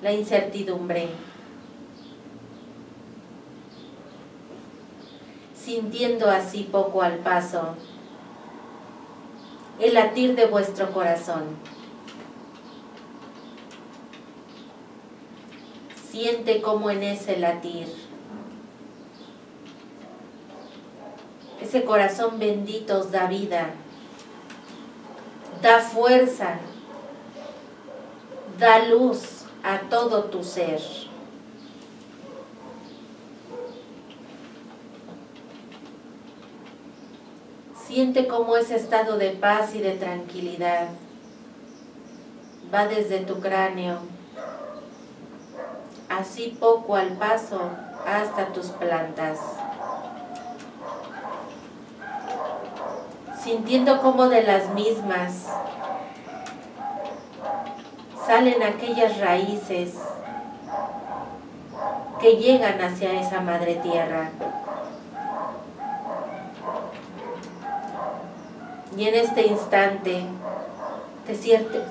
la incertidumbre. Sintiendo así poco al paso el latir de vuestro corazón. Siente como en ese latir, ese corazón bendito da vida, da fuerza, da luz a todo tu ser. Siente cómo ese estado de paz y de tranquilidad va desde tu cráneo, así poco al paso hasta tus plantas. Sintiendo como de las mismas salen aquellas raíces que llegan hacia esa madre tierra. Y en este instante te,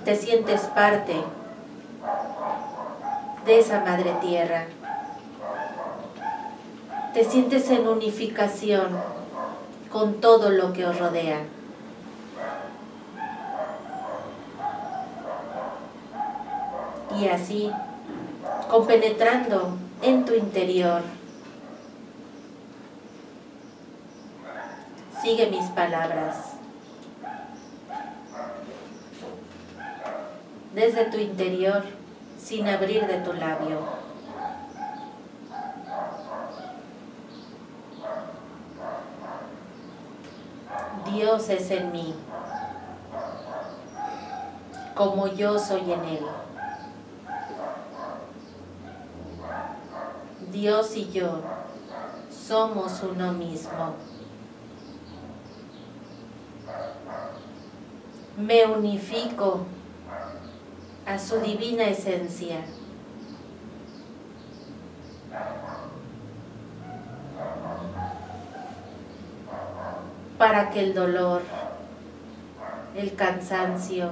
te sientes parte de esa madre tierra. Te sientes en unificación con todo lo que os rodea. Y así, compenetrando en tu interior, sigue mis palabras. desde tu interior sin abrir de tu labio. Dios es en mí, como yo soy en Él. Dios y yo somos uno mismo. Me unifico a su divina esencia. Para que el dolor, el cansancio,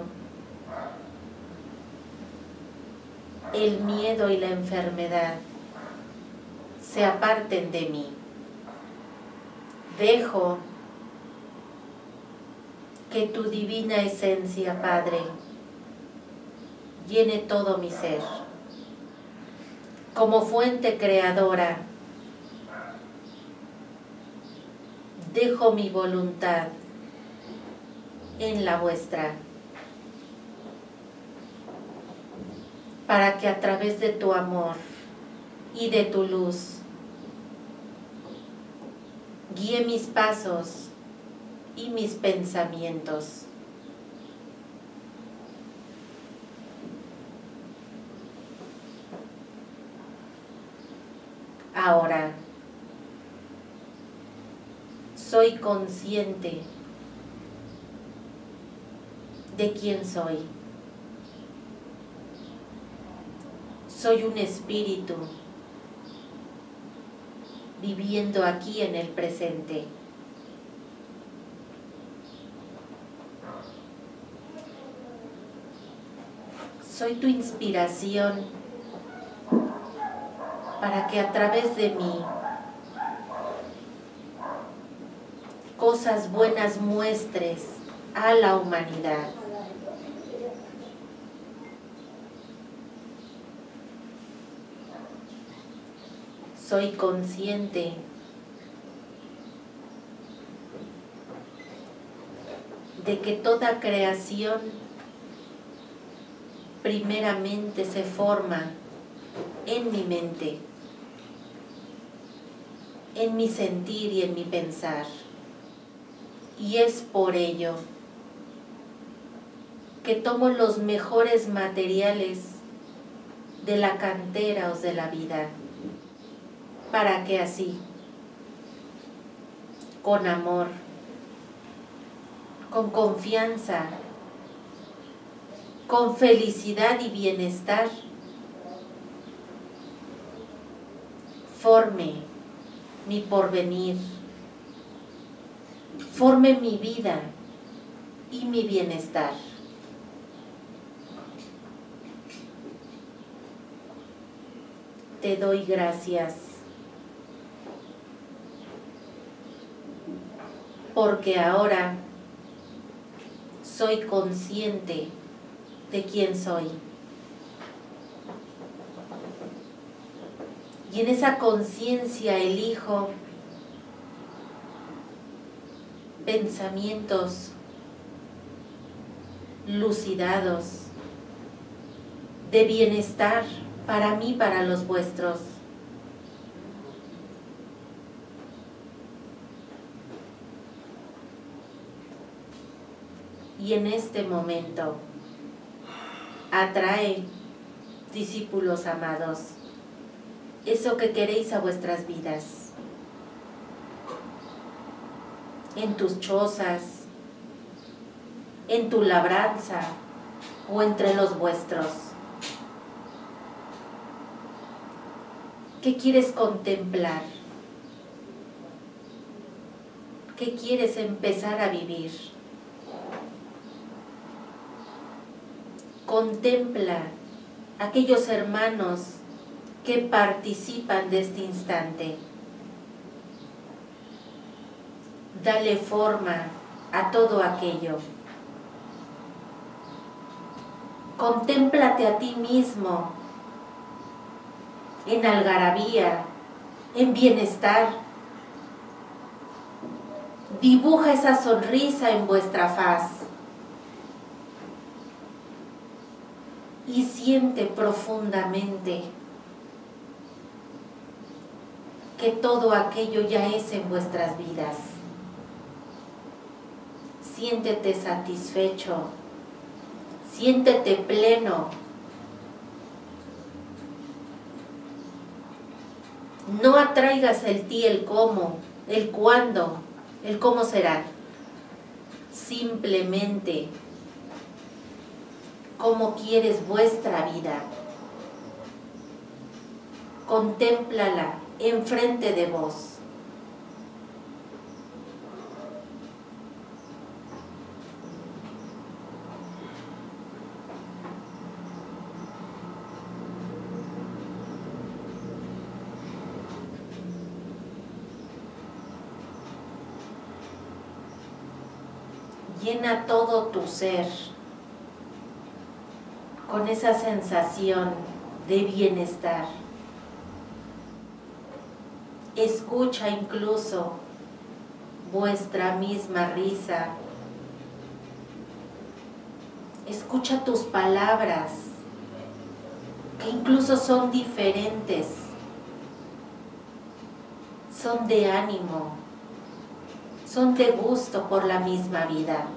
el miedo y la enfermedad se aparten de mí. Dejo que tu divina esencia, Padre, llene todo mi ser. Como fuente creadora, dejo mi voluntad en la vuestra, para que a través de tu amor y de tu luz, guíe mis pasos y mis pensamientos. Ahora, soy consciente de quién soy. Soy un espíritu viviendo aquí en el presente. Soy tu inspiración para que a través de mí cosas buenas muestres a la humanidad. Soy consciente de que toda creación primeramente se forma en mi mente en mi sentir y en mi pensar. Y es por ello que tomo los mejores materiales de la cantera de la vida, para que así, con amor, con confianza, con felicidad y bienestar, forme mi porvenir, forme mi vida y mi bienestar. Te doy gracias porque ahora soy consciente de quién soy. Y en esa conciencia elijo pensamientos lucidados de bienestar para mí, para los vuestros. Y en este momento atrae, discípulos amados, eso que queréis a vuestras vidas. En tus chozas, en tu labranza o entre los vuestros. ¿Qué quieres contemplar? ¿Qué quieres empezar a vivir? Contempla aquellos hermanos que participan de este instante. Dale forma a todo aquello. Contémplate a ti mismo en algarabía, en bienestar. Dibuja esa sonrisa en vuestra faz. y siente profundamente que todo aquello ya es en vuestras vidas. Siéntete satisfecho, siéntete pleno. No atraigas el ti, el cómo, el cuándo, el cómo será. Simplemente cómo quieres vuestra vida. Contémplala enfrente de vos. Todo tu ser con esa sensación de bienestar. Escucha incluso vuestra misma risa. Escucha tus palabras, que incluso son diferentes, son de ánimo, son de gusto por la misma vida.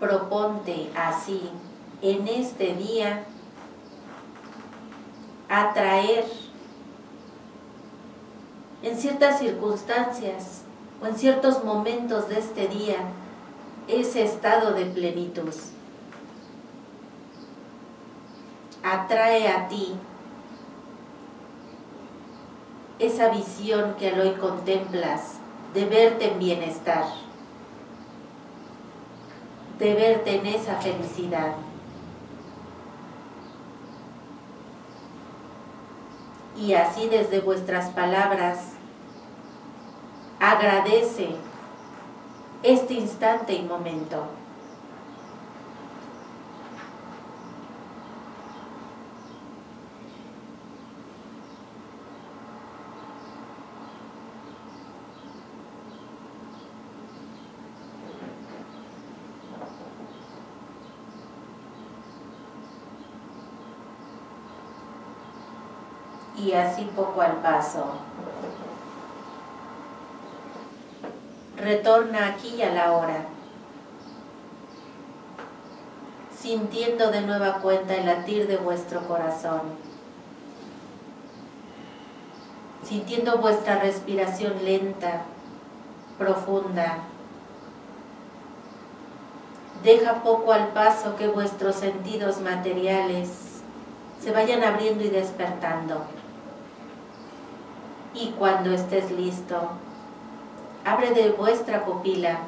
Proponte así en este día atraer en ciertas circunstancias o en ciertos momentos de este día ese estado de plenitud. Atrae a ti esa visión que al hoy contemplas de verte en bienestar de verte en esa felicidad. Y así desde vuestras palabras, agradece este instante y momento. Y así poco al paso. Retorna aquí a la hora. sintiendo de nueva cuenta el latir de vuestro corazón, sintiendo vuestra respiración lenta, profunda. Deja poco al paso que vuestros sentidos materiales se vayan abriendo y despertando. Y cuando estés listo, abre de vuestra pupila,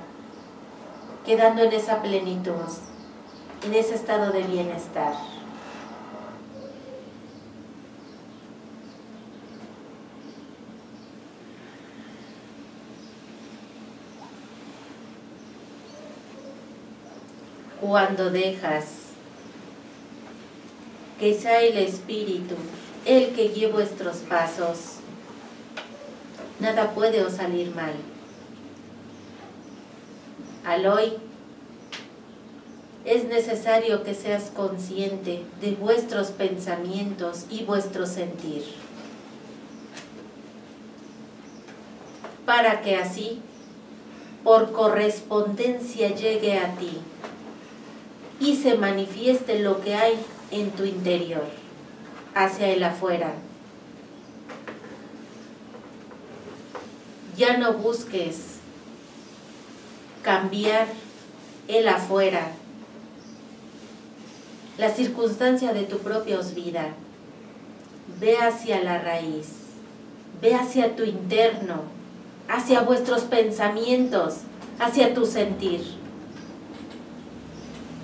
quedando en esa plenitud, en ese estado de bienestar. Cuando dejas que sea el Espíritu el que guíe vuestros pasos, nada puede os salir mal. Al hoy es necesario que seas consciente de vuestros pensamientos y vuestro sentir, para que así, por correspondencia, llegue a ti y se manifieste lo que hay en tu interior, hacia el afuera. Ya no busques cambiar el afuera, la circunstancia de tu propia vida. Ve hacia la raíz, ve hacia tu interno, hacia vuestros pensamientos, hacia tu sentir.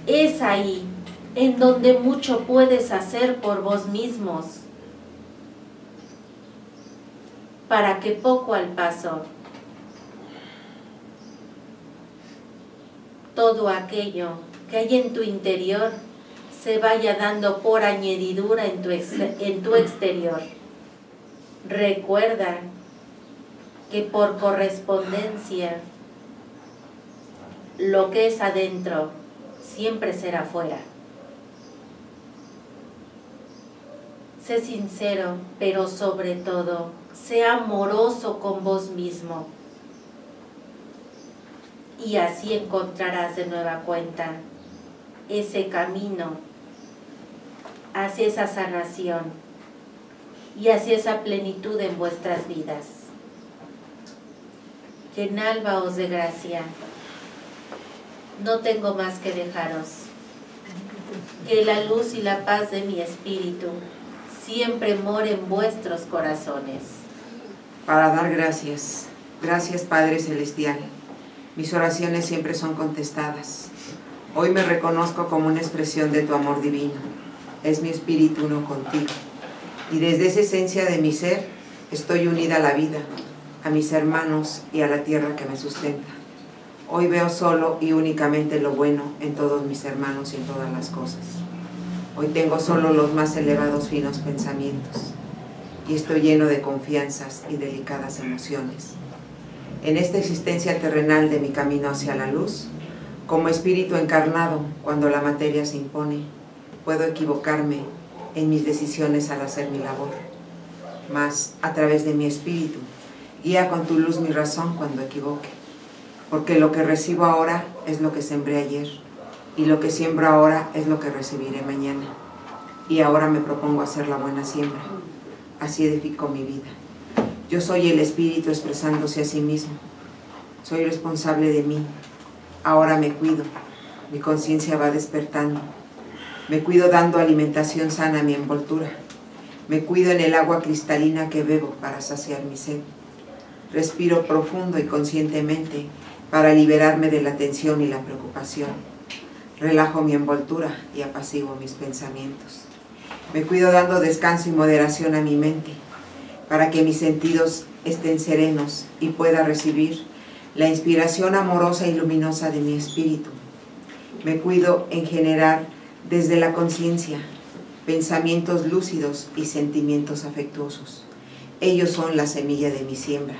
Es ahí en donde mucho puedes hacer por vos mismos para que poco al paso todo aquello que hay en tu interior se vaya dando por añadidura en tu, en tu exterior. Recuerda que por correspondencia lo que es adentro siempre será afuera. Sé sincero, pero sobre todo, sé amoroso con vos mismo. Y así encontrarás de nueva cuenta ese camino hacia esa sanación y hacia esa plenitud en vuestras vidas. Llenalbaos de gracia. No tengo más que dejaros. Que la luz y la paz de mi espíritu siempre more en vuestros corazones. Para dar gracias. Gracias Padre Celestial. Mis oraciones siempre son contestadas. Hoy me reconozco como una expresión de tu amor divino. Es mi espíritu uno contigo. Y desde esa esencia de mi ser estoy unida a la vida, a mis hermanos y a la tierra que me sustenta. Hoy veo solo y únicamente lo bueno en todos mis hermanos y en todas las cosas. Hoy tengo solo los más elevados finos pensamientos y estoy lleno de confianzas y delicadas emociones. En esta existencia terrenal de mi camino hacia la luz, como espíritu encarnado, cuando la materia se impone, puedo equivocarme en mis decisiones al hacer mi labor. Mas, a través de mi espíritu, guía con tu luz mi razón cuando equivoque. Porque lo que recibo ahora es lo que sembré ayer y lo que siembro ahora es lo que recibiré mañana. Y ahora me propongo hacer la buena siembra. Así edifico mi vida. Yo soy el Espíritu expresándose a sí mismo. Soy responsable de mí. Ahora me cuido. Mi conciencia va despertando. Me cuido dando alimentación sana a mi envoltura. Me cuido en el agua cristalina que bebo para saciar mi sed. Respiro profundo y conscientemente para liberarme de la tensión y la preocupación Relajo mi envoltura y apaciguo mis pensamientos. Me cuido dando descanso y moderación a mi mente para que mis sentidos estén serenos y pueda recibir la inspiración amorosa y luminosa de mi espíritu. Me cuido en generar desde la conciencia pensamientos lúcidos y sentimientos afectuosos. Ellos son la semilla de mi siembra.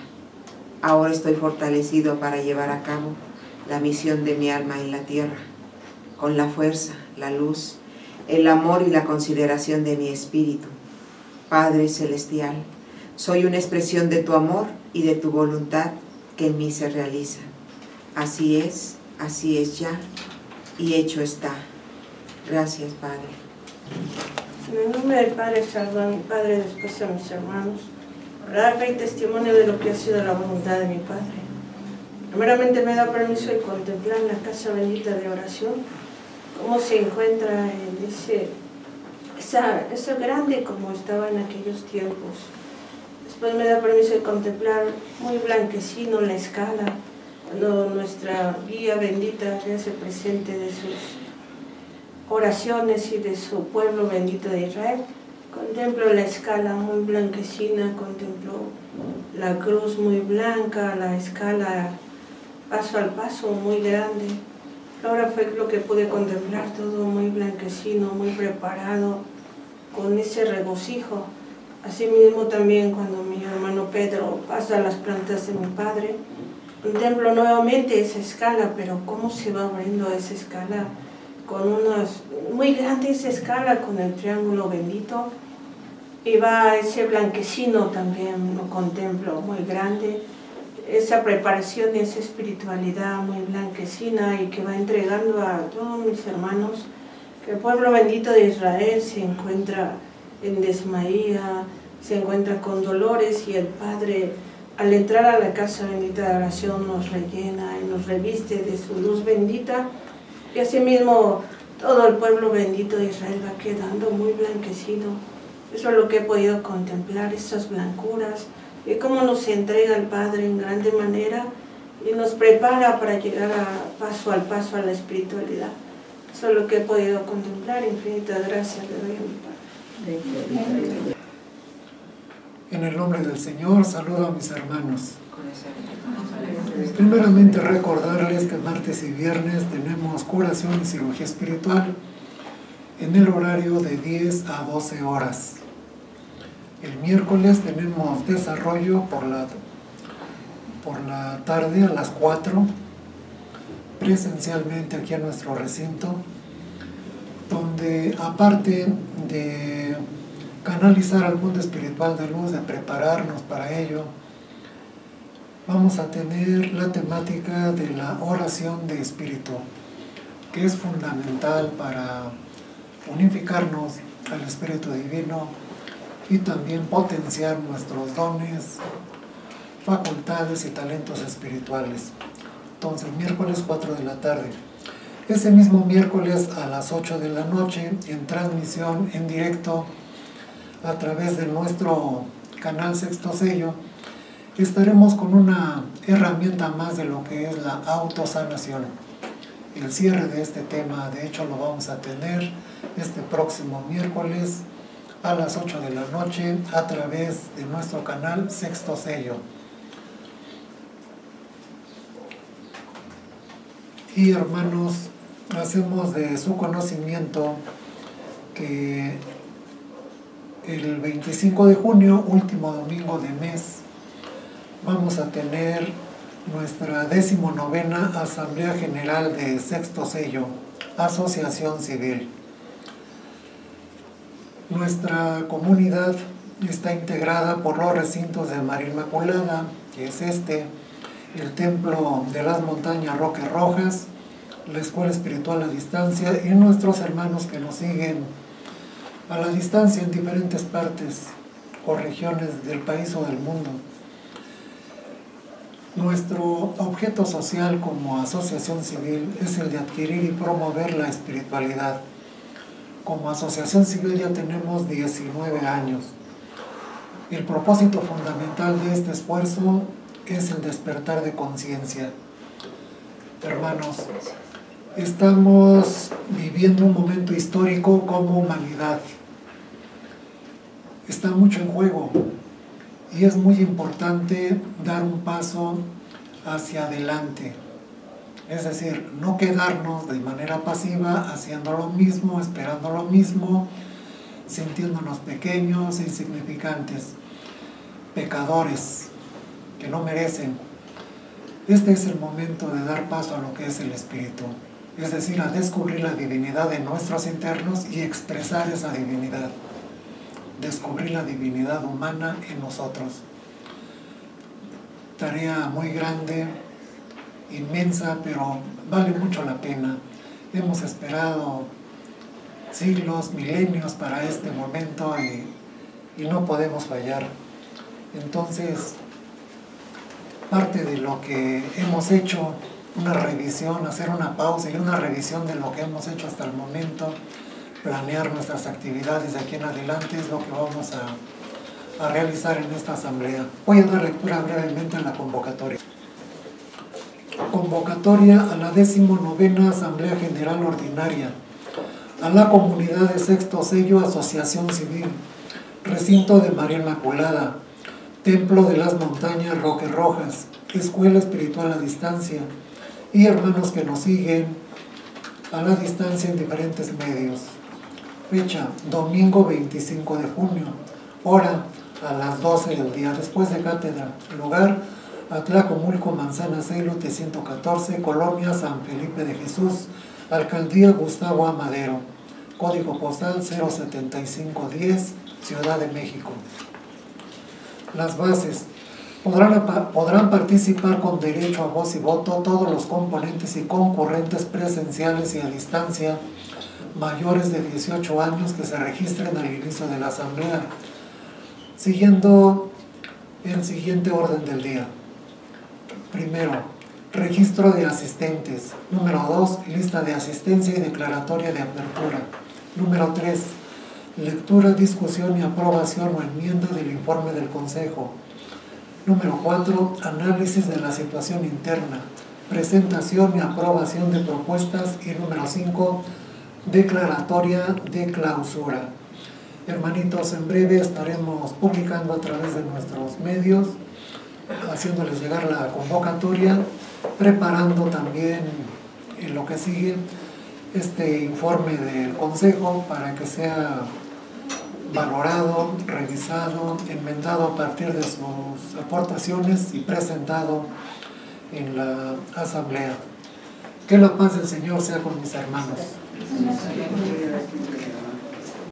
Ahora estoy fortalecido para llevar a cabo la misión de mi alma en la tierra con la fuerza, la luz, el amor y la consideración de mi espíritu. Padre Celestial, soy una expresión de tu amor y de tu voluntad que en mí se realiza. Así es, así es ya, y hecho está. Gracias, Padre. En el nombre del Padre Salva mi Padre, después a mis hermanos, para dar fe y testimonio de lo que ha sido la voluntad de mi Padre. Primeramente me da permiso de contemplar la casa bendita de oración, cómo se encuentra en ese, esa, esa grande como estaba en aquellos tiempos. Después me da permiso de contemplar muy blanquecino la escala, cuando nuestra guía bendita ya se presente de sus oraciones y de su pueblo bendito de Israel. Contemplo la escala muy blanquecina, contemplo la cruz muy blanca, la escala paso al paso muy grande. Ahora fue lo que pude contemplar, todo muy blanquecino, muy preparado, con ese regocijo. Asimismo también cuando mi hermano Pedro pasa las plantas de mi padre, contemplo nuevamente esa escala, pero cómo se va abriendo esa escala con unas muy grandes escala con el triángulo bendito y va ese blanquecino también lo contemplo muy grande esa preparación esa espiritualidad muy blanquecina y que va entregando a todos mis hermanos que el pueblo bendito de Israel se encuentra en desmaía se encuentra con dolores y el Padre al entrar a la casa bendita de oración nos rellena y nos reviste de su luz bendita y asimismo todo el pueblo bendito de Israel va quedando muy blanquecido. Eso es lo que he podido contemplar, esas blancuras, y cómo nos entrega el Padre en grande manera y nos prepara para llegar a paso al paso a la espiritualidad. Eso es lo que he podido contemplar. Infinitas gracias le doy a mi Padre. En el nombre del Señor, saludo a mis hermanos. Primeramente recordarles que martes y viernes tenemos curación y cirugía espiritual en el horario de 10 a 12 horas. El miércoles tenemos desarrollo por la, por la tarde a las 4, presencialmente aquí en nuestro recinto, donde aparte de canalizar al mundo espiritual de luz, de prepararnos para ello, vamos a tener la temática de la oración de espíritu, que es fundamental para unificarnos al Espíritu Divino y también potenciar nuestros dones, facultades y talentos espirituales. Entonces, miércoles 4 de la tarde. Ese mismo miércoles a las 8 de la noche, en transmisión en directo a través de nuestro canal Sexto Sello, estaremos con una herramienta más de lo que es la autosanación. El cierre de este tema, de hecho, lo vamos a tener este próximo miércoles a las 8 de la noche a través de nuestro canal Sexto Sello. Y hermanos, hacemos de su conocimiento que el 25 de junio, último domingo de mes, vamos a tener nuestra decimonovena Asamblea General de Sexto Sello, Asociación Civil. Nuestra comunidad está integrada por los recintos de María Inmaculada, que es este, el Templo de las Montañas Roques Rojas, la Escuela Espiritual a Distancia y nuestros hermanos que nos siguen a la distancia en diferentes partes o regiones del país o del mundo. Nuestro objeto social como asociación civil es el de adquirir y promover la espiritualidad. Como asociación civil ya tenemos 19 años. El propósito fundamental de este esfuerzo es el despertar de conciencia. Hermanos, estamos viviendo un momento histórico como humanidad. Está mucho en juego y es muy importante dar un paso hacia adelante. Es decir, no quedarnos de manera pasiva haciendo lo mismo, esperando lo mismo, sintiéndonos pequeños, insignificantes, pecadores que no merecen. Este es el momento de dar paso a lo que es el Espíritu, es decir, a descubrir la divinidad de nuestros internos y expresar esa divinidad descubrir la divinidad humana en nosotros. Tarea muy grande, inmensa, pero vale mucho la pena. Hemos esperado siglos, milenios para este momento y, no podemos fallar. Entonces, parte de lo que hemos hecho, una revisión, hacer una pausa y una revisión de lo que hemos hecho hasta el momento, planear nuestras actividades de aquí en adelante es lo que vamos a, a realizar en esta asamblea. Voy a dar lectura brevemente en la convocatoria. Convocatoria a la 19 Asamblea General Ordinaria, a la comunidad de Sexto Sello Asociación Civil, recinto de María Inmaculada, Templo de las Montañas Roque Rojas, Escuela Espiritual a Distancia y hermanos que nos siguen a la distancia en diferentes medios. Fecha, domingo 25 de junio, hora a las 12 del día después de cátedra, lugar Atlacomulco, Manzana 6, 114, Colonia San Felipe de Jesús, Alcaldía Gustavo Amadero, Código Postal 07510, Ciudad de México. Las bases. Podrán, podrán participar con derecho a voz y voto todos los componentes y concurrentes presenciales y a distancia mayores de 18 años que se registren al inicio de la asamblea, siguiendo el siguiente orden del día. Primero, registro de asistentes. Número 2, lista de asistencia y declaratoria de apertura. Número 3, lectura, discusión y aprobación o enmienda del informe del Consejo. Número 4, análisis de la situación interna, presentación y aprobación de propuestas. Y número 5, declaratoria de clausura. Hermanitos, en breve estaremos publicando a través de nuestros medios, haciéndoles llegar la convocatoria, preparando también en lo que sigue este informe del Consejo para que sea valorado, revisado, enmendado a partir de sus aportaciones y presentado en la asamblea. Que la paz del Señor sea con mis hermanos.